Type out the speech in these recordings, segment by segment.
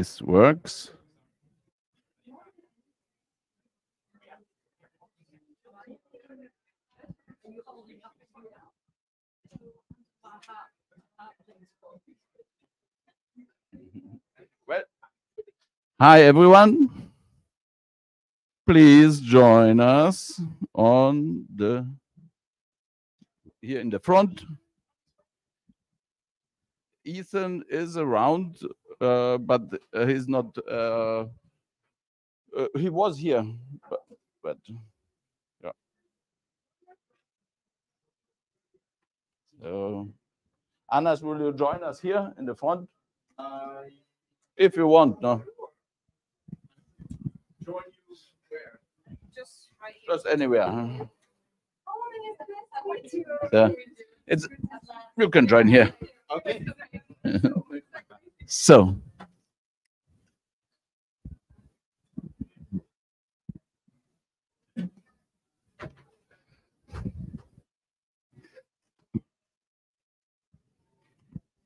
this works. Well, hi everyone. Please join us on the here in the front. Ethan is around, but uh, he's not. Uh, uh, he was here, but, but yeah. So, Anas, will you join us here in the front? if you want, no, Just right here. just anywhere. huh? Yeah. It's you can join here. Okay. So.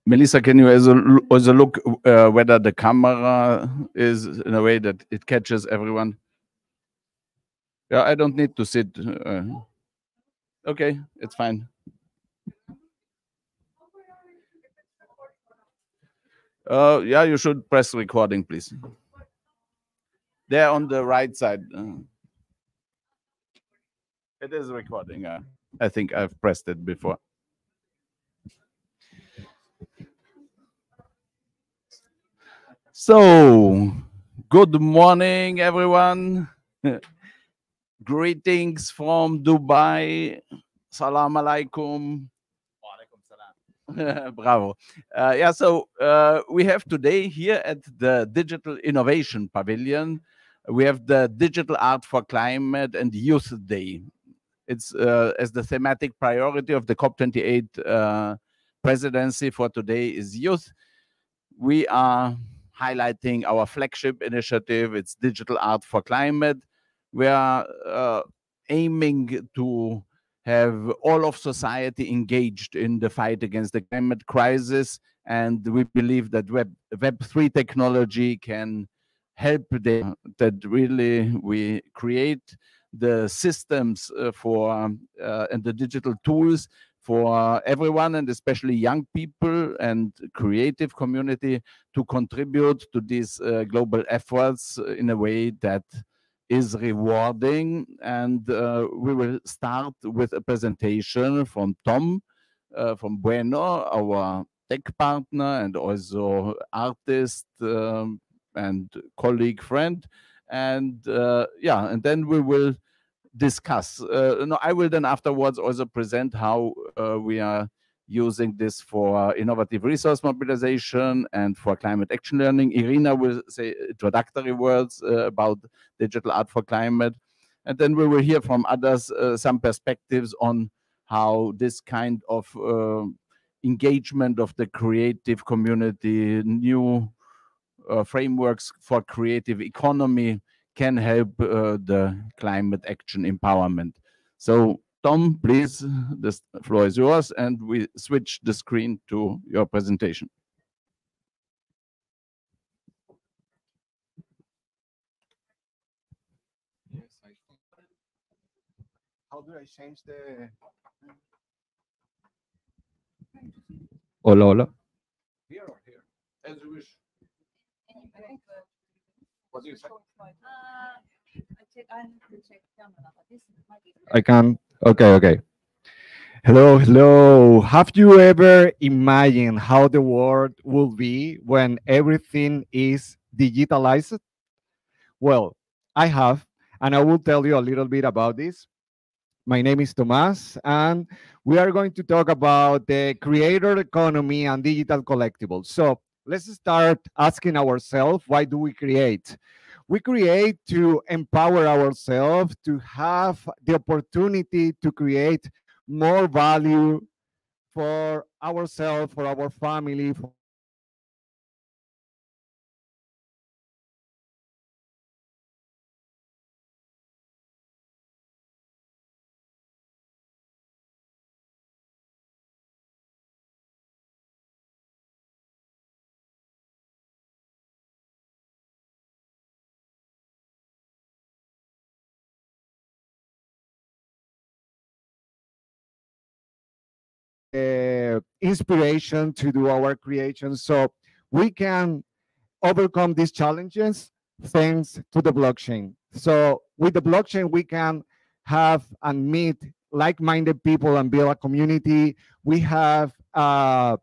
Melissa, can you also, also look uh, whether the camera is in a way that it catches everyone? Yeah, I don't need to sit. Uh, okay, it's fine. Uh, yeah, you should press recording, please. There on the right side. uh. it is recording. Yeah. I think I've pressed it before. So, good morning, everyone. Greetings from Dubai. Salam alaikum. Bravo. Uh, yeah, so uh, we have today here at the Digital Innovation Pavilion, we have the Digital Art for Climate and Youth Day. It's uh, as the thematic priority of the COP28 uh, presidency for today is youth. We are highlighting our flagship initiative, it's Digital Art for Climate. We are uh, aiming to have all of society engaged in the fight against the climate crisis. And we believe that Web, Web3 technology can help the, that really we create the systems uh, for uh, and the digital tools for everyone and especially young people and creative community to contribute to these uh, global efforts uh, in a way that is rewarding. And uh, we will start with a presentation from Tom uh, from Bueno, our tech partner and also artist um, and colleague friend. And uh, yeah, and then we will discuss. Uh, no, I will then afterwards also present how uh, we are using this for innovative resource mobilization and for climate action learning. Irina will say introductory words uh, about digital art for climate. And then we will hear from others uh, some perspectives on how this kind of uh, engagement of the creative community, new uh, frameworks for creative economy can help uh, the climate action empowerment. So, Tom, please, the floor is yours, and we switch the screen to your presentation. Yes, I think. How do I change the? Hola, hola. Here or here? As you wish. What do you say? Uh, I check, I have to check camera, but this might be. I can. Okay, okay. Hello, hello. Have you ever imagined how the world will be when everything is digitalized? Well, I have, and I will tell you a little bit about this. My name is Tomas, and we are going to talk about the creator economy and digital collectibles. So let's start asking ourselves why do we create? We create to empower ourselves to have the opportunity to create more value for ourselves, for our family, for inspiration to do our creations. So we can overcome these challenges thanks to the blockchain. So with the blockchain, we can have and meet like-minded people and build a community. We have uh,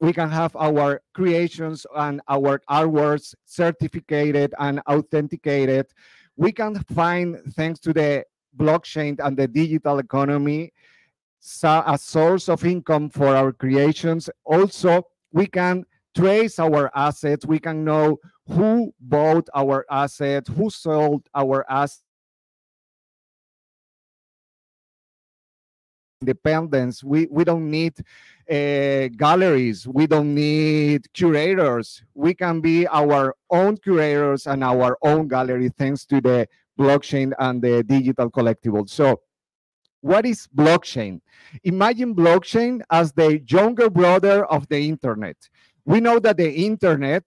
we can have our creations and our artworks certificated and authenticated. We can find, thanks to the blockchain and the digital economy, a source of income for our creations. Also, we can trace our assets. We can know who bought our asset, who sold our asset. Independence. We we don't need uh, galleries. We don't need curators. We can be our own curators and our own gallery thanks to the blockchain and the digital collectibles. So, what is blockchain? Imagine blockchain as the younger brother of the internet. We know that the internet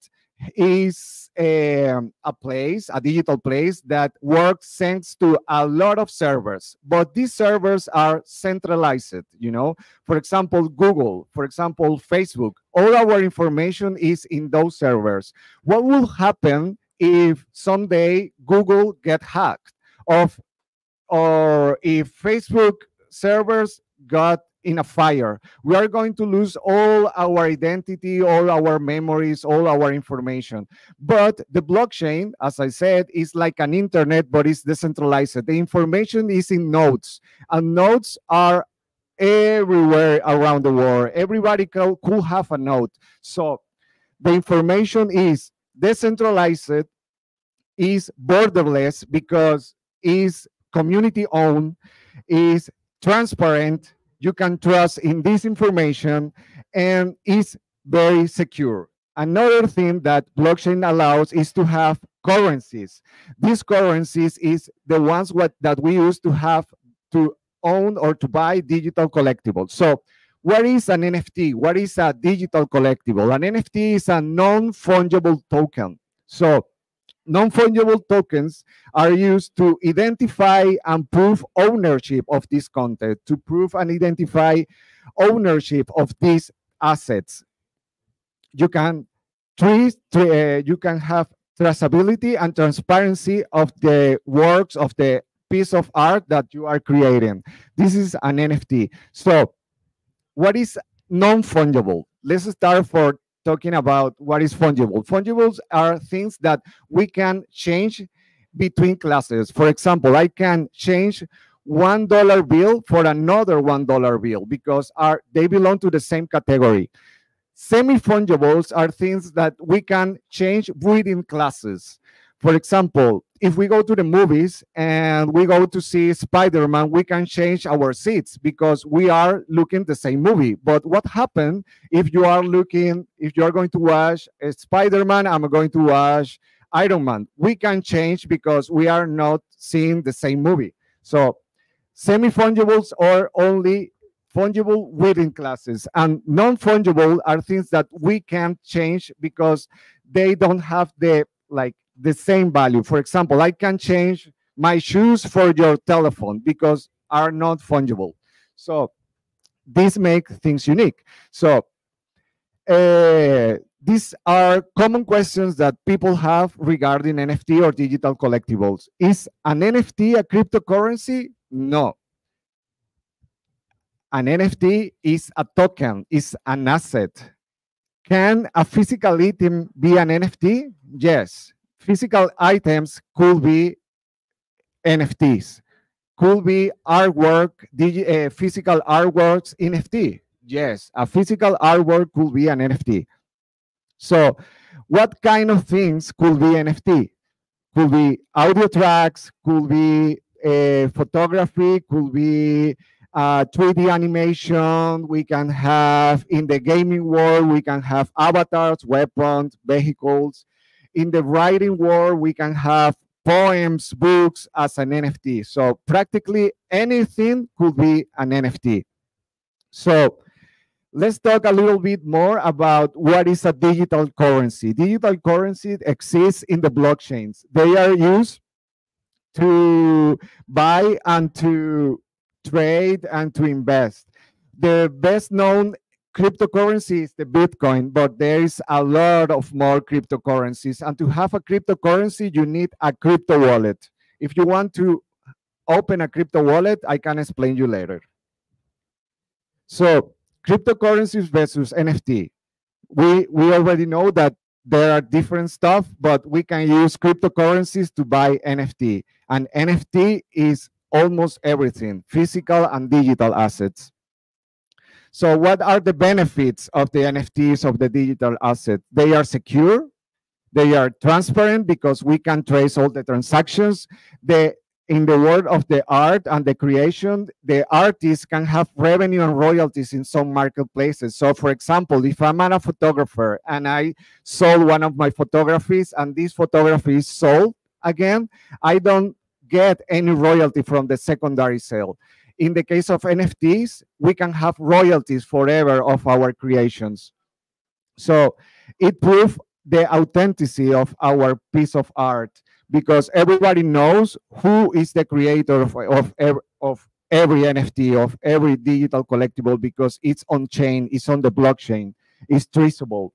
is um, a place, a digital place that works thanks to a lot of servers, but these servers are centralized. You know, for example, Google, for example, Facebook, all our information is in those servers. What will happen if someday Google get hacked, of, or if Facebook servers got in a fire. We are going to lose all our identity, all our memories, all our information. But the blockchain, as I said, is like an internet, but it's decentralized. The information is in nodes, and nodes are everywhere around the world. Everybody could have a node. So the information is decentralized, is borderless because is community owned, is transparent, you can trust in this information and is very secure. Another thing that blockchain allows is to have currencies. These currencies is the ones what that we use to have to own or to buy digital collectibles. So what is an NFT? What is a digital collectible? An NFT is a non-fungible token. So non-fungible tokens are used to identify and prove ownership of this content, to prove and identify ownership of these assets. You can trace, uh, you can have traceability and transparency of the works of the piece of art that you are creating. This is an NFT. So, what is non-fungible? Let's start for talking about what is fungible. Fungibles are things that we can change between classes. For example, I can change one dollar bill for another one dollar bill because are they belong to the same category. Semi-fungibles are things that we can change within classes. For example, if we go to the movies and we go to see Spider-Man, we can change our seats because we are looking the same movie. But what happened if you are looking, if you are going to watch uh, Spider-Man, I'm going to watch Iron Man. We can change because we are not seeing the same movie. So semi-fungibles are only fungible within classes and non-fungible are things that we can't change because they don't have the like the same value. For example, I can change my shoes for your telephone because are not fungible. So this makes things unique. So uh, these are common questions that people have regarding NFT or digital collectibles. Is an NFT a cryptocurrency? No. An NFT is a token, is an asset. Can a physical item be an NFT? Yes. Physical items could be NFTs, could be artwork, digi- uh, physical artworks NFT. Yes, a physical artwork could be an NFT. So, what kind of things could be NFT? Could be audio tracks, could be uh, photography, could be uh, 3D animation. We can have in the gaming world, we can have avatars, weapons, vehicles. In the writing world, we can have poems, books as an NFT. So practically anything could be an NFT. So let's talk a little bit more about what is a digital currency. Digital currency exists in the blockchains. They are used to buy and to trade and to invest. the best known cryptocurrency is the Bitcoin, but there is a lot of more cryptocurrencies. And to have a cryptocurrency, you need a crypto wallet. If you want to open a crypto wallet, I can explain you later. So cryptocurrencies versus NFT. We we already know that there are different stuff, but we can use cryptocurrencies to buy NFT. And NFT is almost everything, physical and digital assets. So what are the benefits of the NFTs of the digital asset? They are secure, they are transparent because we can trace all the transactions. The in the world of the art and the creation, the artists can have revenue and royalties in some marketplaces. So, for example, if I'm a photographer and I sold one of my photographies and this photography is sold again, I don't get any royalty from the secondary sale. In the case of NFTs, we can have royalties forever of our creations. So, it proves the authenticity of our piece of art because everybody knows who is the creator of, of, of every NFT, of every digital collectible, because it's on chain, it's on the blockchain, it's traceable,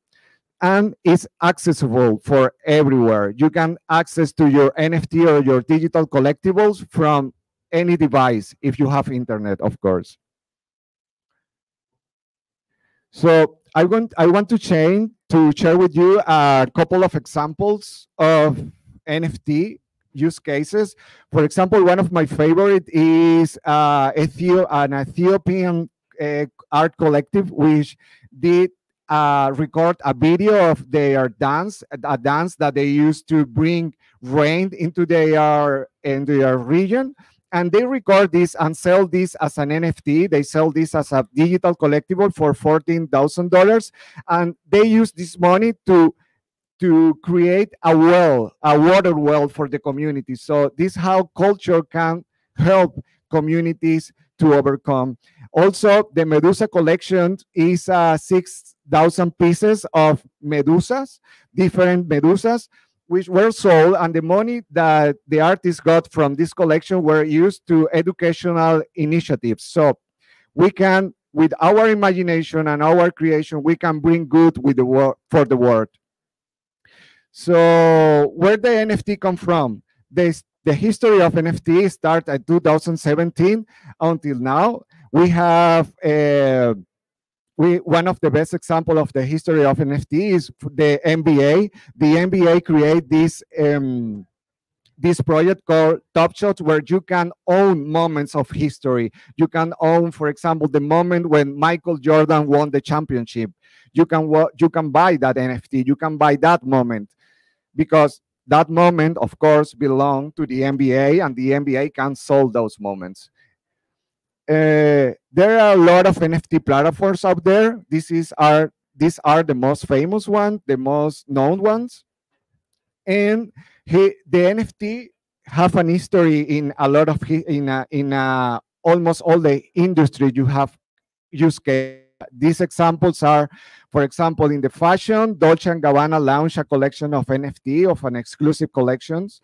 and it's accessible for everywhere. You can access to your NFT or your digital collectibles from any device if you have internet, of course. So I want I want to change to share with you a couple of examples of NFT use cases. For example, one of my favorite is uh, Ethio- an Ethiopian uh, art collective which did uh, record a video of their dance, a dance that they used to bring rain into their into their region. And they record this and sell this as an NFT. They sell this as a digital collectible for fourteen thousand dollars, and they use this money to to create a well, a water well for the community. So this how culture can help communities to overcome. Also, the Medusa collection is uh, 6,000 pieces of medusas, different medusas, which were sold, and the money that the artists got from this collection were used to educational initiatives. So we can, with our imagination and our creation, we can bring good with the world for the world. So where the NFT come from? The, the history of NFT started at 2017 until now. We have uh, we one of the best example of the history of NFT is the NBA. The NBA create this um, this project called Top Shots, where you can own moments of history. You can own, for example, the moment when Michael Jordan won the championship. You can you can buy that NFT. You can buy that moment because that moment, of course, belong to the NBA, and the NBA can solve those moments. Uh, there are a lot of NFT platforms out there. This is are these are the most famous ones, the most known ones, and he, the NFT have an history in a lot of in a, in a, almost all the industry. You have use case. These examples are for example, in the fashion, Dolce & Gabbana launched a collection of NFT, of an exclusive collections.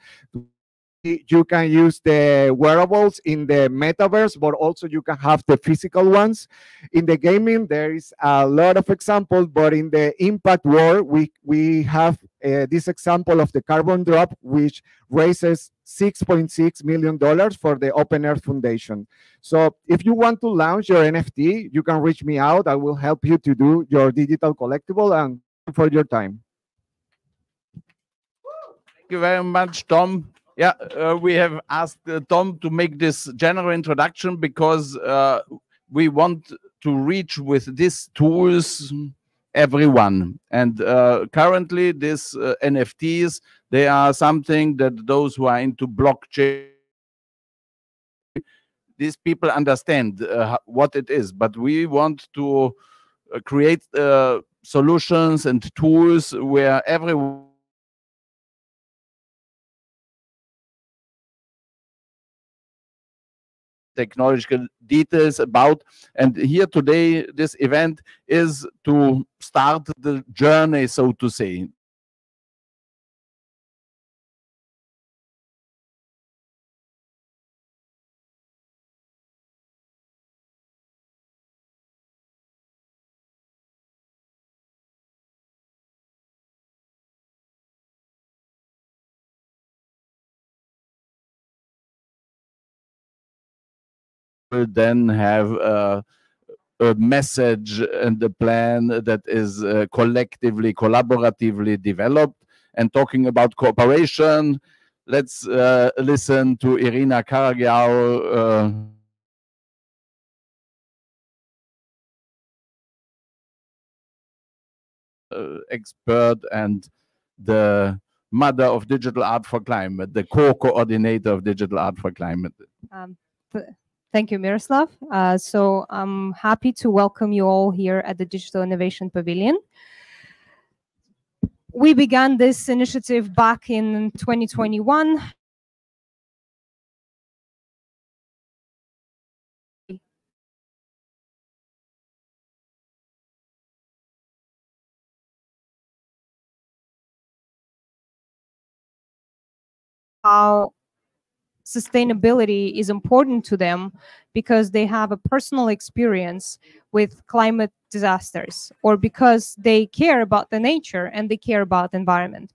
You can use the wearables in the metaverse, but also you can have the physical ones. In the gaming, there is a lot of examples, but in the impact world, we, we have uh, this example of the carbon drop, which raises $6.6 million for the Open Earth Foundation. So if you want to launch your NFT, you can reach me out. I will help you to do your digital collectible and for your time. Thank you very much, Tom. Yeah, uh, we have asked uh, Tom to make this general introduction because uh, we want to reach with these tools everyone. And uh, currently, these uh, NFTs they are something that those who are into blockchain these people understand uh, what it is but we want to create solutions and tools where everyone technological details about. And here today this event is to start the journey so to say then have a, a message and a plan that is uh, collectively, collaboratively developed. And talking about cooperation, let's uh, listen to Irina Karagyaur. Uh, uh, expert and the mother of digital art for climate, the co-coordinator of digital art for climate. Um, thank you, Miroslav. Uh, so I'm happy to welcome you all here at the Digital Innovation Pavilion. We began this initiative back in 2021. How sustainability is important to them because they have a personal experience with climate disasters or because they care about the nature and they care about the environment.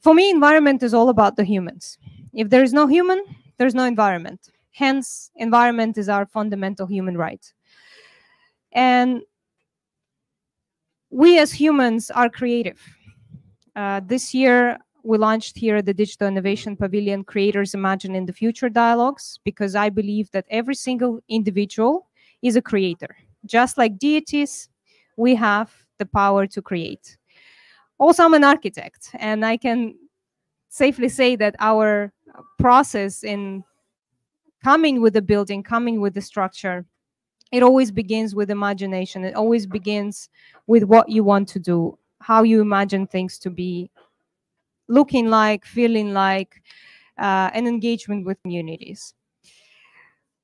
For me, environment is all about the humans. If there is no human, there's no environment. Hence, environment is our fundamental human right. And we as humans are creative. Uh, this year, we launched here at the Digital Innovation Pavilion Creators Imagine in the Future dialogues because I believe that every single individual is a creator. Just like deities, we have the power to create. Also, I'm an architect, and I can safely say that our process in coming with the building, coming with the structure, it always begins with imagination. It always begins with what you want to do, how you imagine things to be, looking like, feeling like, uh, and engagement with communities.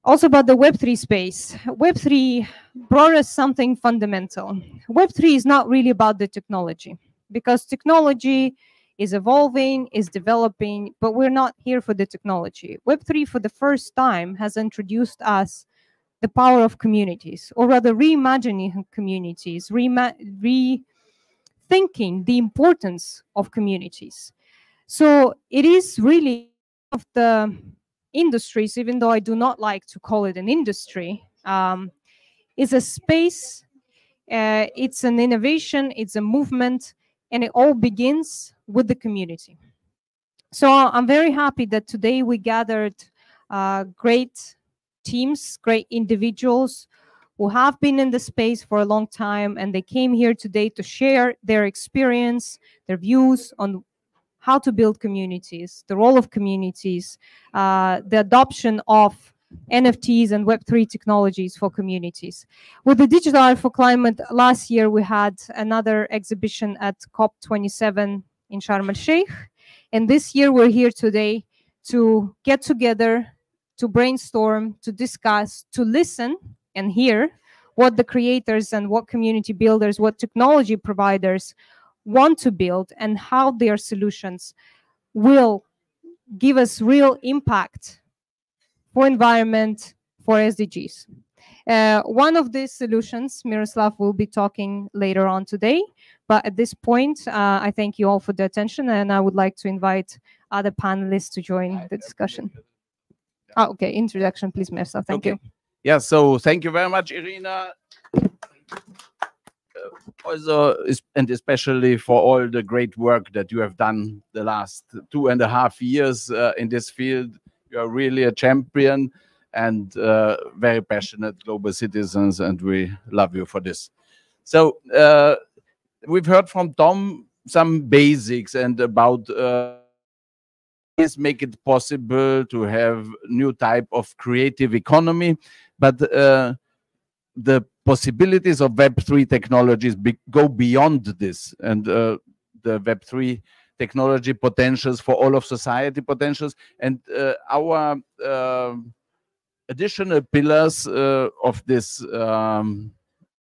Also about the Web3 space. Web3 brought us something fundamental. Web3 is not really about the technology because technology is evolving, is developing, but we're not here for the technology. Web3 for the first time has introduced us the power of communities, or rather reimagining communities, reima- rethinking the importance of communities. So it is really of the industries, even though I do not like to call it an industry, um, is a space, uh, it's an innovation, it's a movement, and it all begins with the community. So I'm very happy that today we gathered uh, great teams, great individuals who have been in the space for a long time, and they came here today to share their experience, their views on how to build communities, the role of communities, uh, the adoption of NFTs and Web3 technologies for communities. With the Digital Art for Climate, last year we had another exhibition at COP27 in Sharm el Sheikh. And this year we're here today to get together, to brainstorm, to discuss, to listen and hear what the creators and what community builders, what technology providers want to build and how their solutions will give us real impact for environment for SDGs. Uh, one of these solutions, Miroslav will be talking later on today. But at this point, uh, I thank you all for the attention, and I would like to invite other panelists to join the discussion. Oh, okay, introduction, please, Miroslav. Thank Okay. you. Yeah, so thank you very much, Irina. Uh, Also, and especially for all the great work that you have done the last two and a half years uh, in this field. You are really a champion and uh, very passionate global citizens, and we love you for this. So, uh, we've heard from Tom some basics and about uh, make it possible to have new type of creative economy but uh, the possibilities of web3 technologies be- go beyond this and uh, the web3 technology potentials for all of society potentials. And uh, our um additional pillars uh, of this um,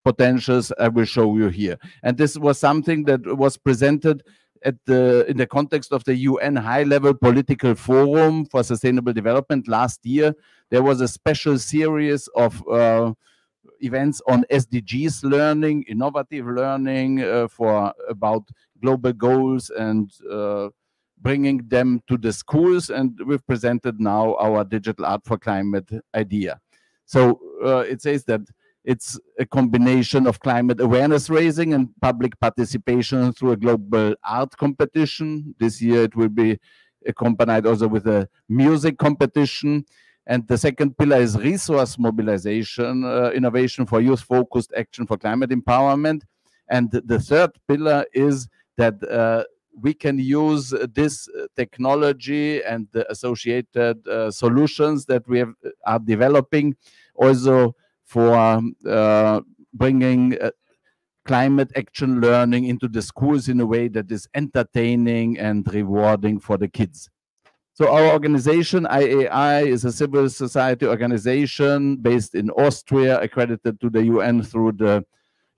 potentials i will show you here. And this was something that was presented at the in the context of the UN high level political forum for sustainable development last year there was a special series of uh, events on SDGs learning innovative learning uh, for about global goals and uh, bringing them to the schools and we've presented now our digital art for climate idea So uh, it says that it's a combination of climate awareness raising and public participation through a global art competition. This year it will be accompanied also with a music competition. And the second pillar is resource mobilization, uh, innovation for youth focused action for climate empowerment. And the third pillar is that uh, we can use this technology and the associated uh, solutions that we have, uh, are developing also for um, uh, bringing uh, climate action learning into the schools in a way that is entertaining and rewarding for the kids. So our organization, IAI, is a civil society organization based in Austria, accredited to the UN through the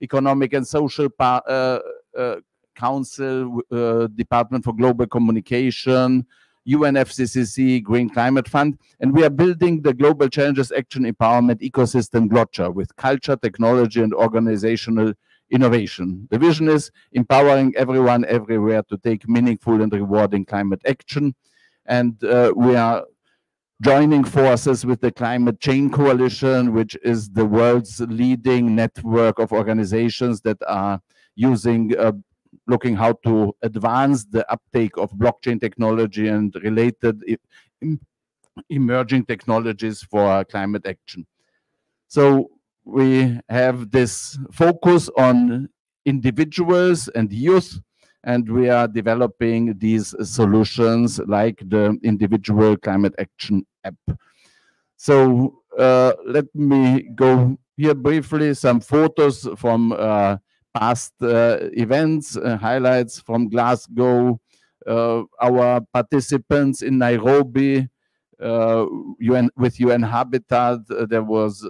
Economic and Social pa- uh, uh, Council, uh, Department for Global Communication, UNFCCC, Green Climate Fund, and we are building the Global Challenges Action Empowerment Ecosystem GLOCHA with culture, technology, and organizational innovation. The vision is empowering everyone everywhere to take meaningful and rewarding climate action. And uh, we are joining forces with the Climate Chain Coalition, which is the world's leading network of organizations that are using uh, looking how to advance the uptake of blockchain technology and related emerging technologies for climate action. So we have this focus on individuals and youth, and we are developing these solutions like the individual climate action app. So uh, let me go here briefly some photos from uh, past uh, events, uh, highlights from Glasgow, uh, our participants in Nairobi UN, with UN Habitat. there was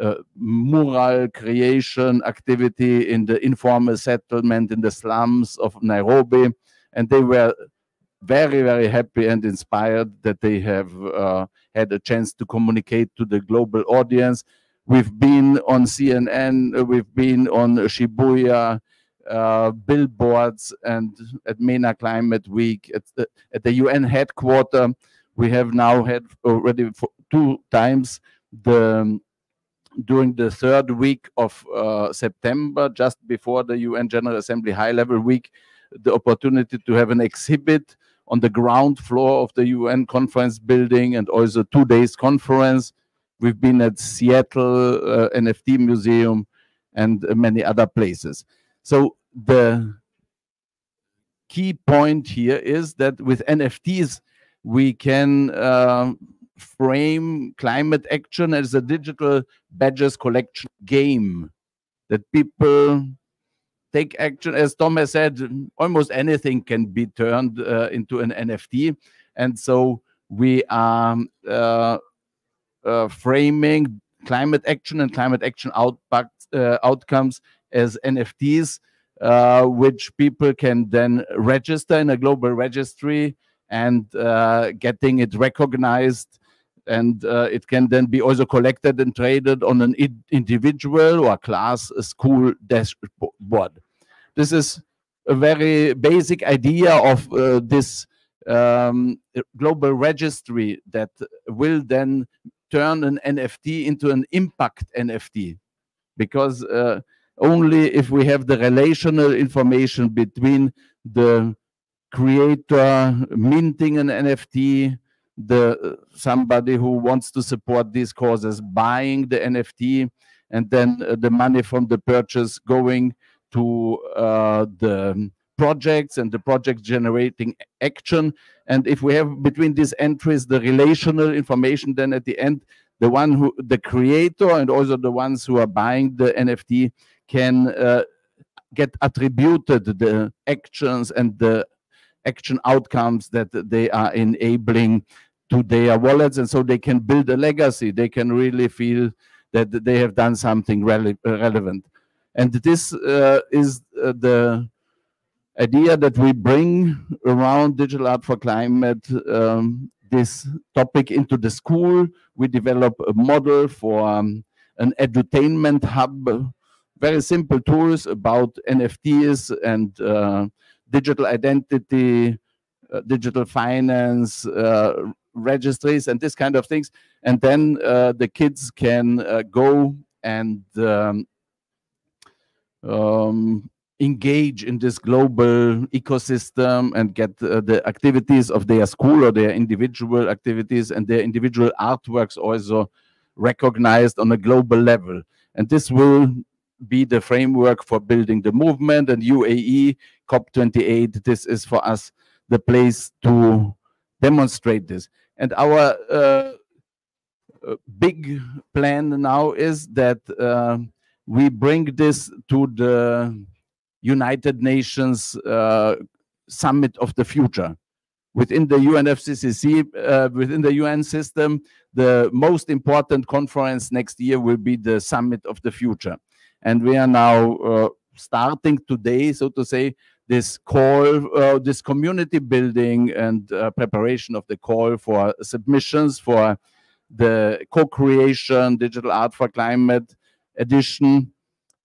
uh, mural creation activity in the informal settlement in the slums of Nairobi. And they were very, very happy and inspired that they have uh, had a chance to communicate to the global audience. We've been on CNN, we've been on Shibuya, uh, billboards, and at MENA Climate Week at the, at the UN headquarters. We have now had already two times the during the third week of uh, September, just before the UN General Assembly High Level Week, the opportunity to have an exhibit on the ground floor of the UN conference building and also two days conference. We've been at Seattle uh, NFT Museum and many other places. So the key point here is that with NFTs, we can uh, frame climate action as a digital badges collection game that people take action. As tom has said almost anything can be turned uh, into an nft and so we are uh, uh, framing climate action and climate action uh, outcomes as nfts uh, which people can then register in a global registry and uh, getting it recognized and uh, it can then be also collected and traded on an individual or class school dashboard. This is a very basic idea of uh, this um, global registry that will then turn an NFT into an impact NFT because uh, only if we have the relational information between the creator minting an NFT the somebody who wants to support these causes buying the NFT and then uh, the money from the purchase going to uh, the projects and the project generating action. And if we have between these entries the relational information, then at the end, the one who the creator and also the ones who are buying the NFT can uh, get attributed the actions and the action outcomes that they are enabling to their wallets and so they can build a legacy. They can really feel that they have done something rele relevant. And this uh, is uh, the idea that we bring around digital art for climate um, this topic into the school. We develop a model for um, an edutainment hub. Very simple tools about nfts and uh, digital identity uh, digital finance uh, registries and this kind of things. And then uh, the kids can uh, go and um, um, engage in this global ecosystem and get uh, the activities of their school or their individual activities and their individual artworks also recognized on a global level. And this will be the framework for building the movement and UAE COP28. This is for us the place to demonstrate this. And our uh, uh, big plan now is that uh, we bring this to the United Nations uh, Summit of the Future. Within the UNFCCC, uh, within the UN system, the most important conference next year will be the Summit of the Future. And we are now uh, starting today, so to say, this call, uh, this community building and uh, preparation of the call for submissions for the co-creation digital art for climate edition.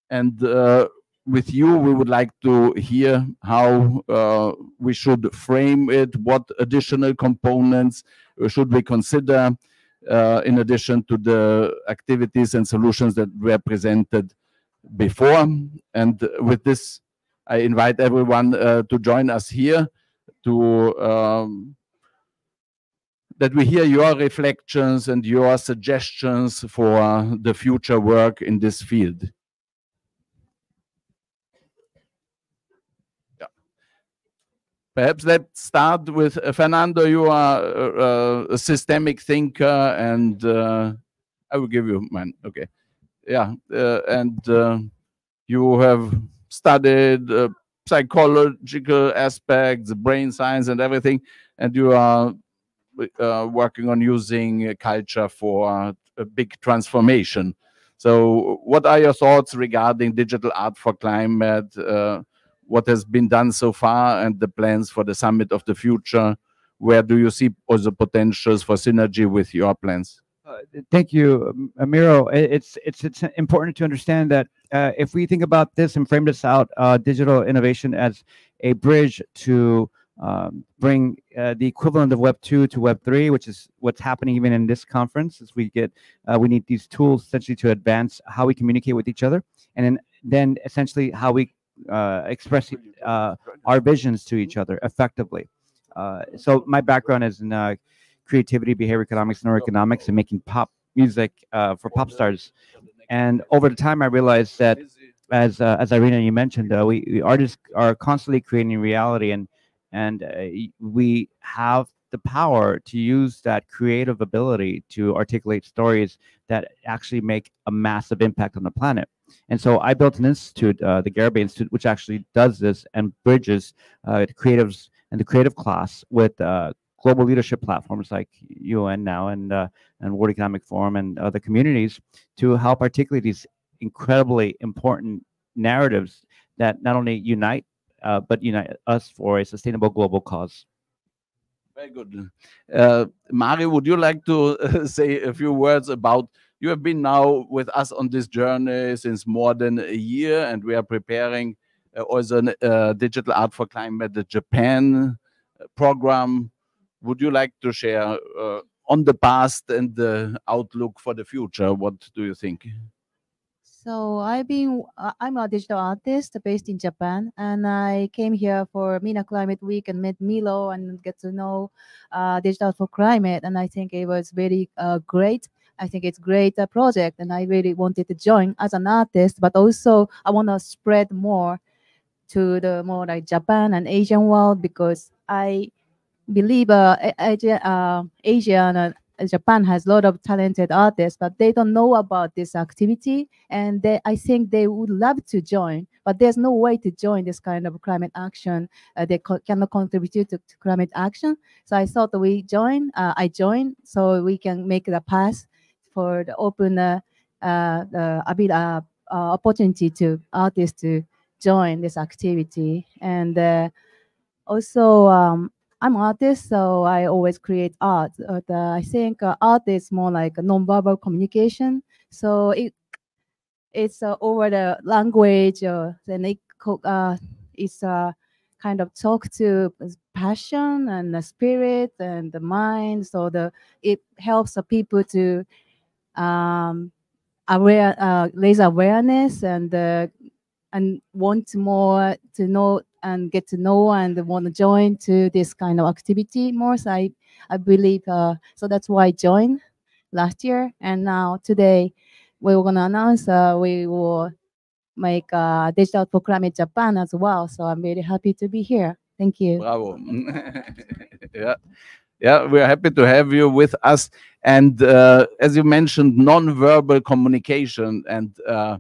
And uh, with you, we would like to hear how uh, we should frame it, what additional components should we consider uh, in addition to the activities and solutions that were presented before. And with this, I invite everyone uh, to join us here to um, that we hear your reflections and your suggestions for the future work in this field. Yeah. Perhaps let's start with uh, Fernando. You are uh, a systemic thinker, and uh, I will give you mine. Okay, yeah, uh, and uh, you have studied uh, psychological aspects, brain science, and everything, and you are uh, working on using culture for a big transformation. So, what are your thoughts regarding digital art for climate? Uh, what has been done so far, and the plans for the summit of the future? Where do you see all the potentials for synergy with your plans? Uh, thank you, Amiro. It's it's it's important to understand that uh, if we think about this and frame this out, uh, digital innovation as a bridge to um, bring uh, the equivalent of Web 2 to Web 3, which is what's happening even in this conference. As we get, uh, we need these tools essentially to advance how we communicate with each other, and then then essentially how we uh, express uh, our visions to each other effectively. Uh, so my background is in uh, creativity, behavior economics, neuroeconomics, and making pop music for pop stars. And over the time, I realized that as uh, as Irina you mentioned, uh, we, we, artists are constantly creating reality, and and uh, we have the power to use that creative ability to articulate stories that actually make a massive impact on the planet. And so I built an institute, uh, the Garibay Institute, which actually does this and bridges uh, the creatives and the creative class with uh, global leadership platforms like UN now and uh, and World Economic Forum and other communities to help articulate these incredibly important narratives that not only unite uh, but unite us for a sustainable global cause. Very good. Uh, would you like to uh, say a few words about? You have been now with us on this journey since more than a year, and we are preparing uh, also a uh, digital art for climate, the Japan uh, program. Would you like to share on the past and the outlook for the future? What do you think? So I've been, uh, I'm a digital artist based in Japan, and I came here for MENA Climate Week and met Milo and get to know uh, digital for climate. And I think it was very uh, great. I think it's great uh, project, and I really wanted to join as an artist, but also I want to spread more to the more like Japan and Asian world because I believe uh, Asia, uh, Asia Japan has a lot of talented artists, but they don't know about this activity, and they, I think they would love to join, but there's no way to join this kind of climate action. Uh, they co cannot contribute to, to, climate action. So I thought we join. Uh, I join, so we can make the path for the open uh, uh, uh, uh, opportunity to artists to join this activity, and uh, also. Um, I'm artist, so I always create art. But uh, I think uh, art is more like a nonverbal communication. So it it's uh, over the language, uh, then it uh, it's uh, kind of talk to passion and the spirit and the mind. So the it helps the people to um, aware uh, raise awareness and uh, and want more to know and get to know and want to join to this kind of activity more. So I I believe uh, so that's why I joined last year and now today we're gonna announce uh, we will make uh, digital for climate Japan as well. So I'm really happy to be here. Thank you. Bravo. yeah. Yeah, we're happy to have you with us. And uh, as you mentioned, non-verbal communication, and uh,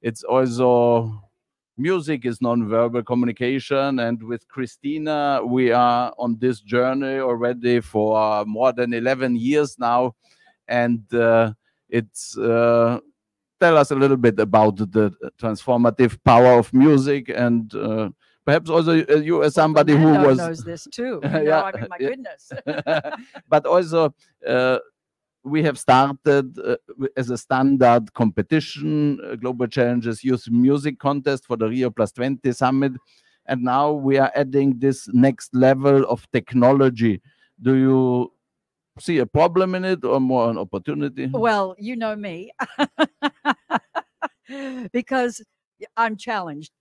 it's also music is non-verbal communication. And with Christina, we are on this journey already for more than 11 years now. And uh, it's uh, tell us a little bit about the transformative power of music and uh, perhaps also uh, you as somebody who was knows this too. Yeah, yeah, I mean, my goodness. but also uh, we have started uh, as a standard competition uh, global challenges youth music contest for the rio plus 20 summit. And now we are adding this next level of technology. Do you see a problem in it or more an opportunity? Well, you know me, because I'm challenged.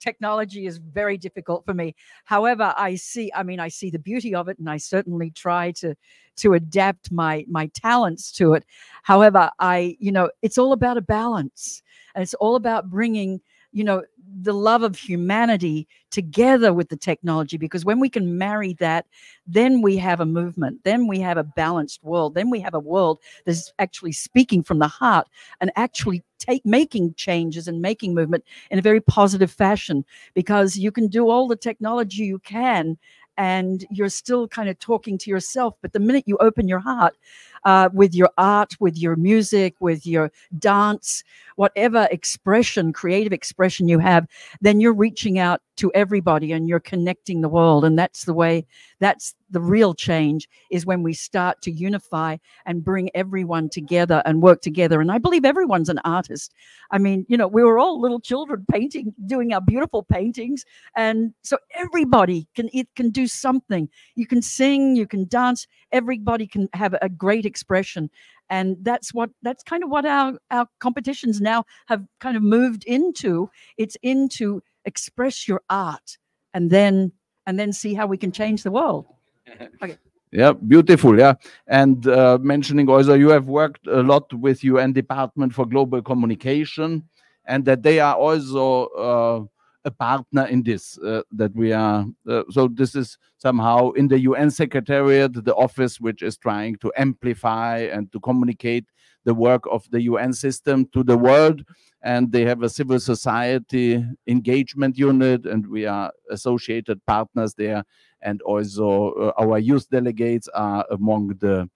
Technology is very difficult for me. However, I see, I mean, I see the beauty of it, and I certainly try to to adapt my my talents to it. However, I, you know, it's all about a balance, and it's all about bringing, you know, the love of humanity together with the technology. Because when we can marry that, then we have a movement. Then we have a balanced world. Then we have a world that's actually speaking from the heart and actually take making changes and making movement in a very positive fashion because you can do all the technology you can and you're still kind of talking to yourself but the minute you open your heart uh, with your art with your music with your dance whatever expression creative expression you have then you're reaching out to everybody and you're connecting the world. And that's the way that's the real change is when we start to unify and bring everyone together and work together. And i believe everyone's an artist. I mean you know we were all little children painting doing our beautiful paintings. And so everybody can it can do something. You can sing you can dance. Everybody can have a great expression. And that's what that's kind of what our our competitions now have kind of moved into. It's into express your art and then and then see how we can change the world. Okay. Yeah, beautiful. Yeah, and uh, mentioning also, you have worked a lot with UN Department for Global Communication, and that they are also uh, a partner in this. Uh, that we are. Uh, so this is somehow in the UN Secretariat, the office which is trying to amplify and to communicate the work of the UN system to the world. And they have a civil society engagement unit, and we are associated partners there and also uh, our youth delegates are among the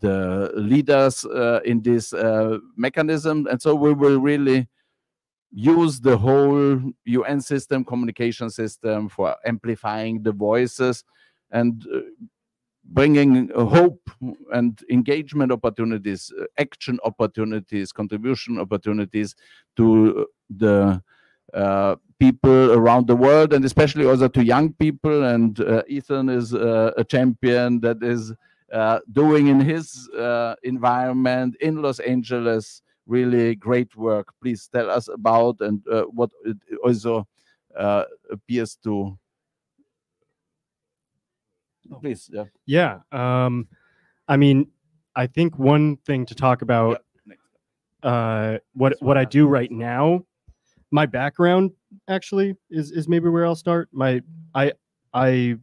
the leaders uh, in this uh, mechanism and so we will really use the whole UN system communication system for amplifying the voices and uh, bringing hope and engagement opportunities uh, action opportunities contribution opportunities to the uh, people around the world and especially also to young people. And uh, ethan is uh, a champion that is uh, doing in his environment in los angeles really great work please tell us about and uh, what it also uh, appears to please yeah Yeah. Um, I mean, I think one thing to talk about uh, what what I do right now, my background actually is is maybe where I'll start. My I I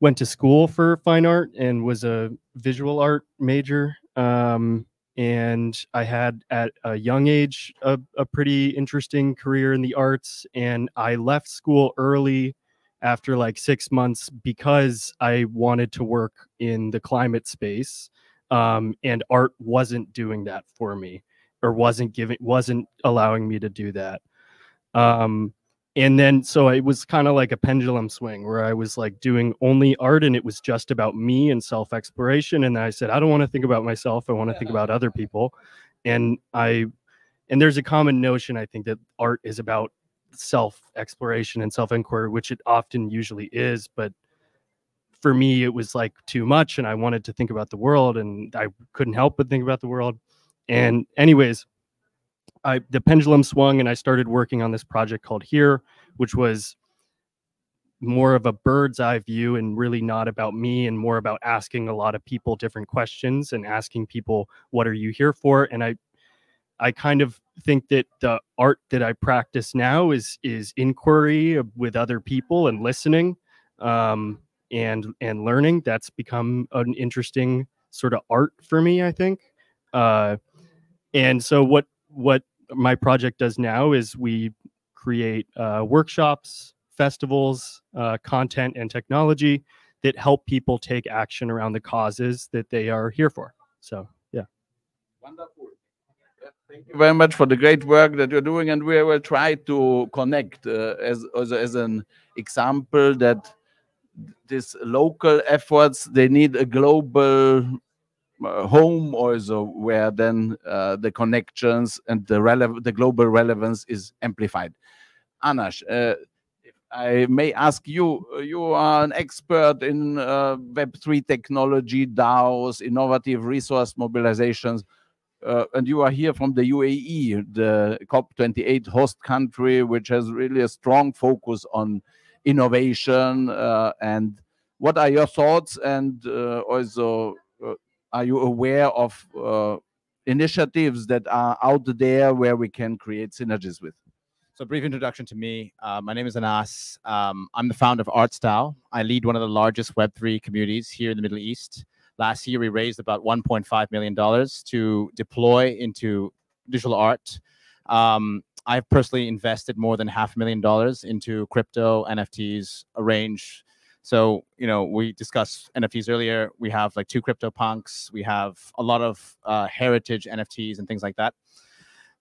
went to school for fine art and was a visual art major. Um, and I had at a young age a, a pretty interesting career in the arts. And I left school early after like six months because I wanted to work in the climate space. Um, and art wasn't doing that for me or wasn't giving wasn't allowing me to do that. Um, and then so it was kind of like a pendulum swing where I was like doing only art and it was just about me and self exploration. And I said, I don't want to think about myself. I want to think about other people. And I, and there's a common notion, I think, that art is about self exploration and self inquiry, which it often usually is. But for me, it was like too much, and I wanted to think about the world, and I couldn't help but think about the world. And anyways, I the pendulum swung, and I started working on this project called Here, which was more of a bird's eye view and really not about me and more about asking a lot of people different questions and asking people what are you here for? And i i kind of think that the art that i practice now is is inquiry with other people and listening um, and and learning. That's become an interesting sort of art for me i think. Uh, and so what what my project does now is we create uh, workshops festivals, uh, content, and technology that help people take action around the causes that they are here for. So, yeah. Wonderful. Thank you very much for the great work that you're doing, and we will try to connect uh, as, as as an example that these local efforts they need a global home also where then uh, the connections and the relevant the global relevance is amplified. Anash, uh, I may ask you, uh, you are an expert in uh, Web3 technology, DAOs, innovative resource mobilizations, uh, and you are here from the UAE, the COP28 host country, which has really a strong focus on innovation. Uh, and what are your thoughts? And uh, also, uh, are you aware of uh, initiatives that are out there where we can create synergies with? So, brief introduction to me. Uh, my name is Anas. Um, I'm the founder of ArtsDAO. I lead one of the largest Web3 communities here in the Middle East. Last year, we raised about $1.5 million to deploy into digital art. Um, I've personally invested more than half a million dollars into crypto, NFTs, a range. So, you know, we discussed NFTs earlier. We have like two crypto punks. We have a lot of uh, heritage NFTs and things like that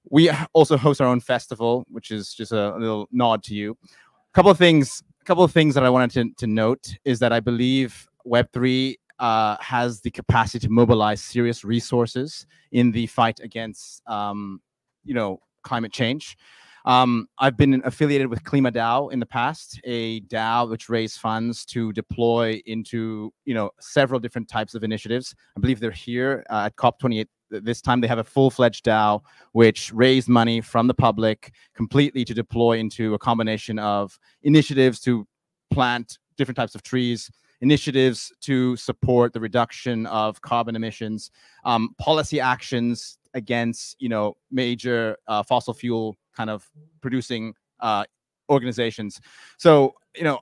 we also host our own festival, which is just a, little nod to you. A couple of things, a couple of things that I wanted to, to note is that I believe Web3 uh, has the capacity to mobilize serious resources in the fight against, um, you know, climate change. Um, I've been affiliated with Klima DAO in the past, a DAO which raised funds to deploy into you know several different types of initiatives. I believe they're here uh, at COP28 this time they have a full-fledged DAO which raised money from the public completely to deploy into a combination of initiatives to plant different types of trees, initiatives to support the reduction of carbon emissions, um, policy actions against you know major uh, fossil fuel kind of producing uh, organizations. So you know,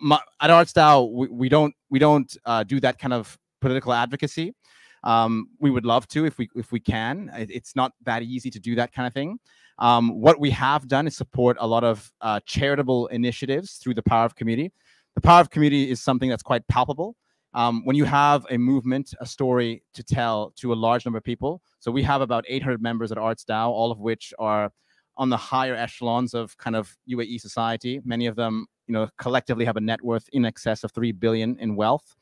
my, at ArtsDAO we, we don't we don't uh, do that kind of political advocacy. Um, we would love to if we if we can. It- It's not that easy to do that kind of thing. Um, what we have done is support a lot of uh, charitable initiatives through the power of community. The power of community is something that's quite palpable. Um, when you have a movement, a story to tell to a large number of people. So we have about 800 members at ArtsDAO, all of which are on the higher echelons of kind of UAE society. Many of them, you know, collectively have a net worth in excess of three billion in wealth.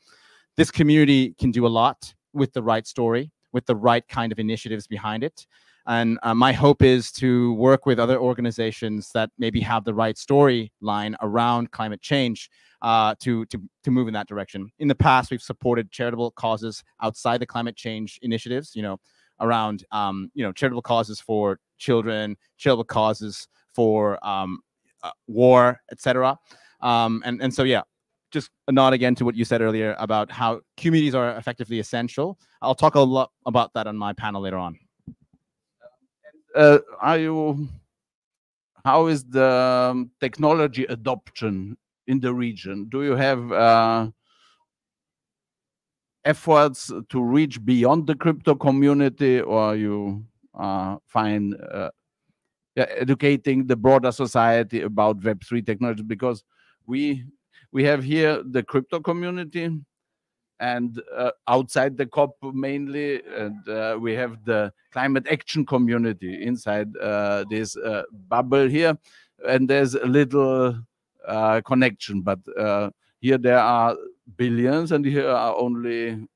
This community can do a lot with the right story, with the right kind of initiatives behind it. And uh, my hope is to work with other organizations that maybe have the right storyline around climate change uh, to, to, to move in that direction. In the past, we've supported charitable causes outside the climate change initiatives, you know, around, um, you know, charitable causes for children, charitable causes for um, uh, war, etc. Um, and, and so, yeah, just a nod again to what you said earlier about how communities are effectively essential. I'll talk a lot about that on my panel later on. uh, are you how is the um, technology adoption in the region do you have uh, efforts to reach beyond the crypto community or you uh, find uh, educating the broader society about web3 technology because we we have here the crypto community and uh, outside the COP mainly, and uh, we have the climate action community inside uh, this uh, bubble here, and there's a little uh, connection. But uh, here there are billions, and here are only.